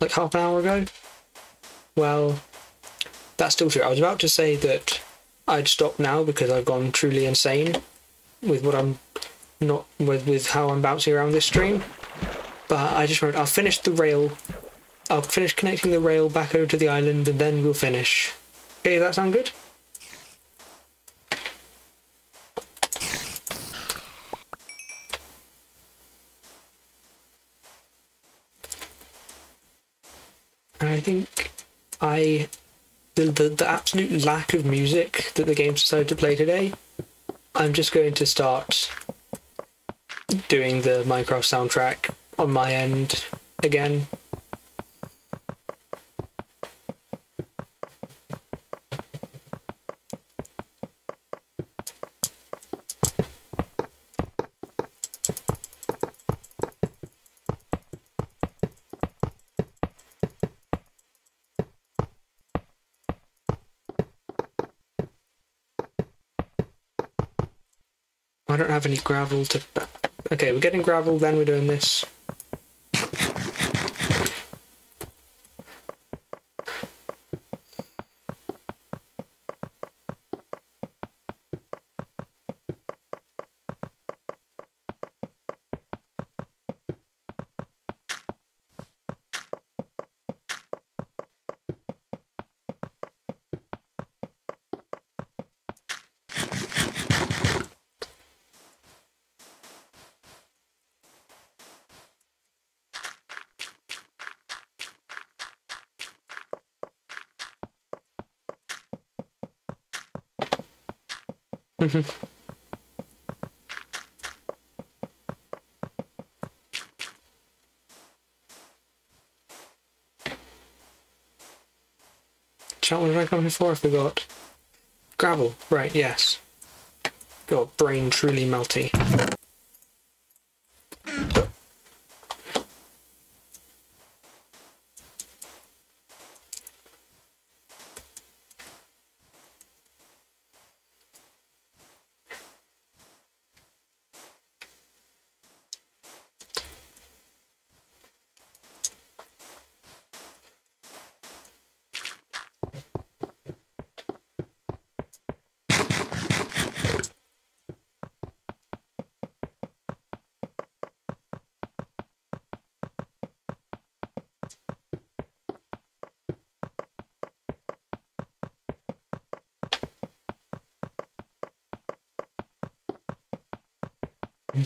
Like half an hour ago. Well, that's still true. I was about to say that I'd stop now because I've gone truly insane with what I'm not with with how I'm bouncing around this stream. But I just remembered I'll finish the rail. I'll finish connecting the rail back over to the island and then we'll finish. Okay, that sound good? And I think The, the the absolute lack of music that the game decided to play today, I'm just going to start doing the Minecraft soundtrack on my end again. Have any gravel to. Okay, we're getting gravel, then we're doing this. Chat, what did I come here for? I forgot. Gravel, right, yes. God, brain truly melty.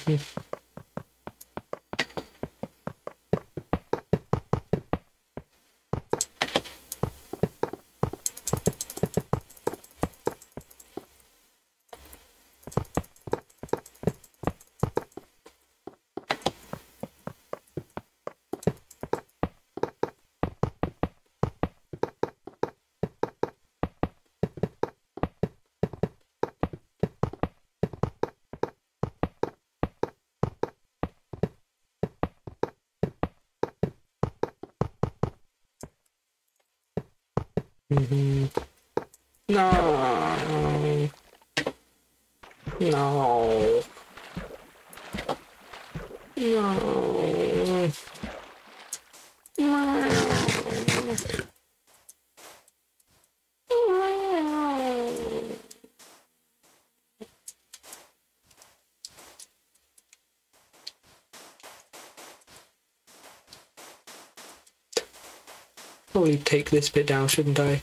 Tschüss. Take this bit down, shouldn't I?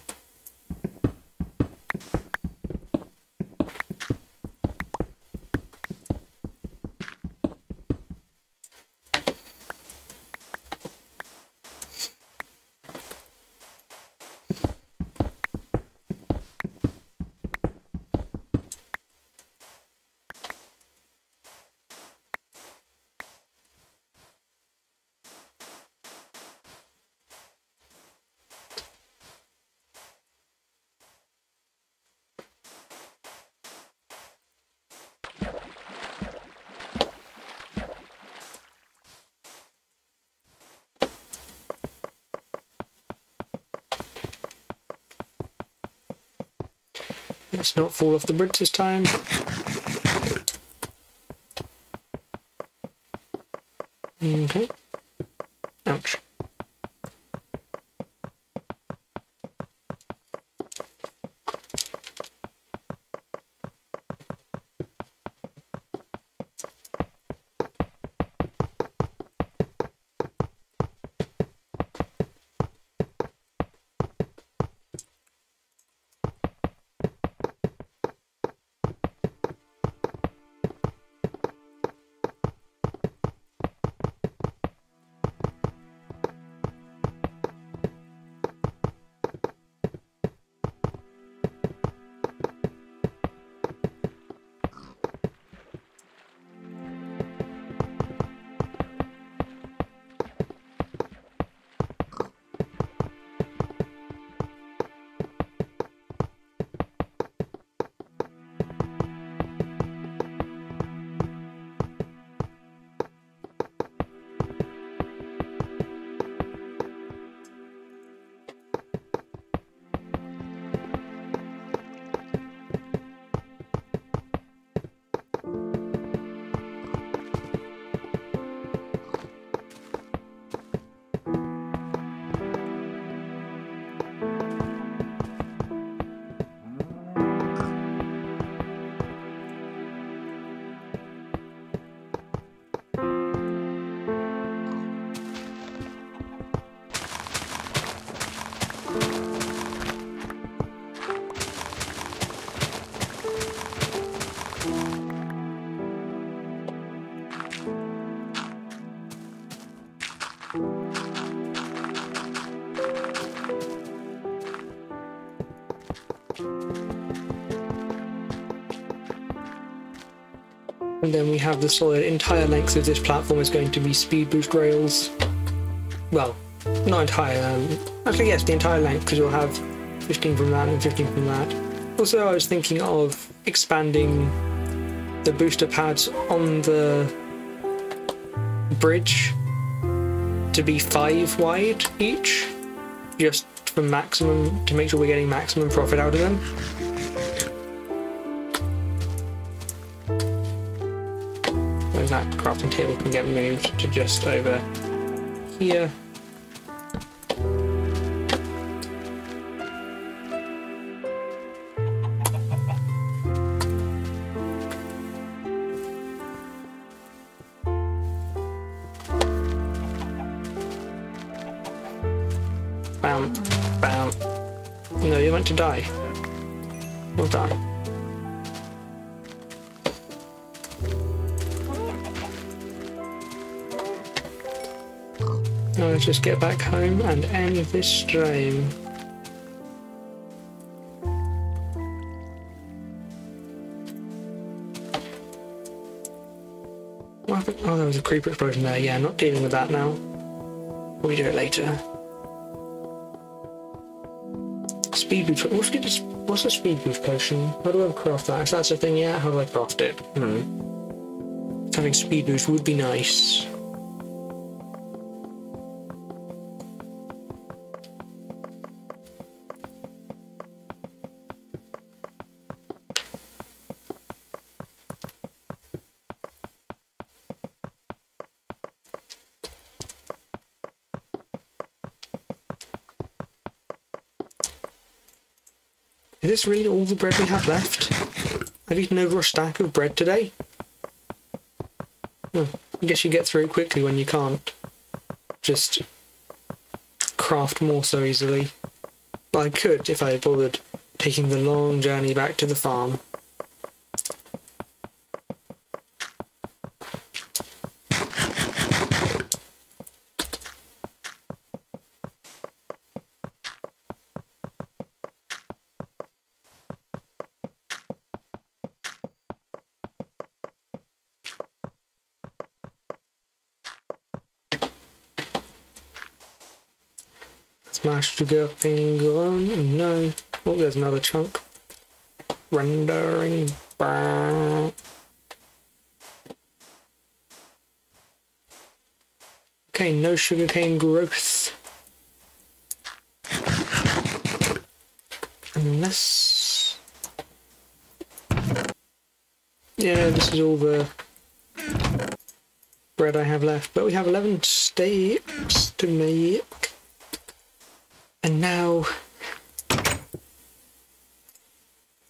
Not fall off the bridge this time. Okay. And then we have the solid entire length of this platform is going to be speed boost rails. Well, not entire, um, actually yes, the entire length because we'll have 15 from that and 15 from that. Also, I was thinking of expanding the booster pads on the bridge to be five wide each, just for maximum, to make sure we're getting maximum profit out of them. Crafting table can get moved to just over here. Bam, bam. No, you're meant to die. Just get back home and end this stream. Oh, there was a creeper explosion there. Yeah, not dealing with that now. We do it later. Speed boost. What's, good, what's a speed boost potion? How do I craft that? If that's a thing yet, how do I craft it? Hmm. Having speed boost would be nice. This really all the bread we have left? I've eaten over a stack of bread today. Oh, I guess you get through quickly when you can't just craft more so easily. But I could if I bothered taking the long journey back to the farm. To go. No. Oh, there's another chunk. Rendering. Okay, no sugarcane growth. Unless... Yeah, this is all the bread I have left. But we have 11 steaks to make. And now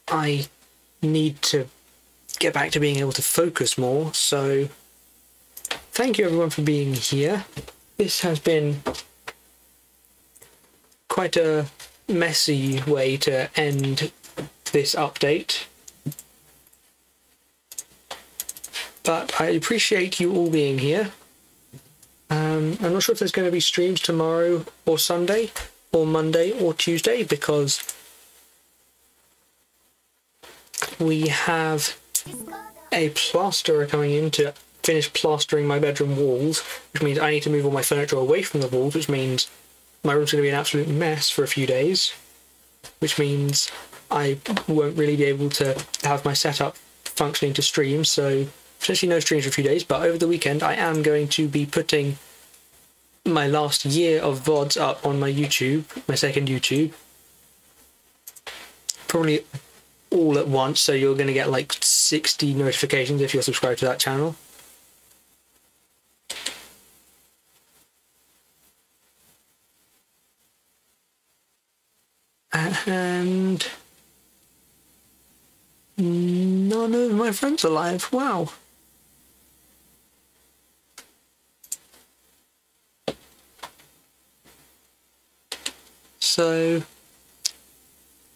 I need to get back to being able to focus more, so thank you everyone for being here. This has been quite a messy way to end this update. But I appreciate you all being here. Um, I'm not sure if there's going to be streams tomorrow or Sunday, or Monday or Tuesday because we have a plasterer coming in to finish plastering my bedroom walls, which means I need to move all my furniture away from the walls, which means my room's going to be an absolute mess for a few days, which means I won't really be able to have my setup functioning to stream, so potentially no streams for a few days, but over the weekend I am going to be putting my last year of VODs up on my YouTube, my second YouTube. Probably all at once, so you're going to get like 60 notifications if you're subscribed to that channel. And none of my friends alive. Wow. So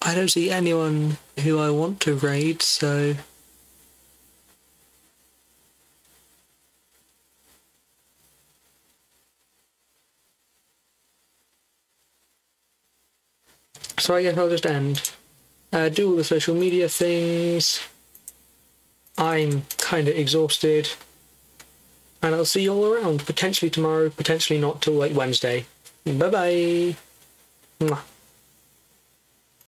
I don't see anyone who I want to raid, so So I guess I'll just end. Uh, do all the social media things. I'm kind of exhausted. And I'll see you all around. Potentially tomorrow, potentially not till like Wednesday. Bye bye. Mwah.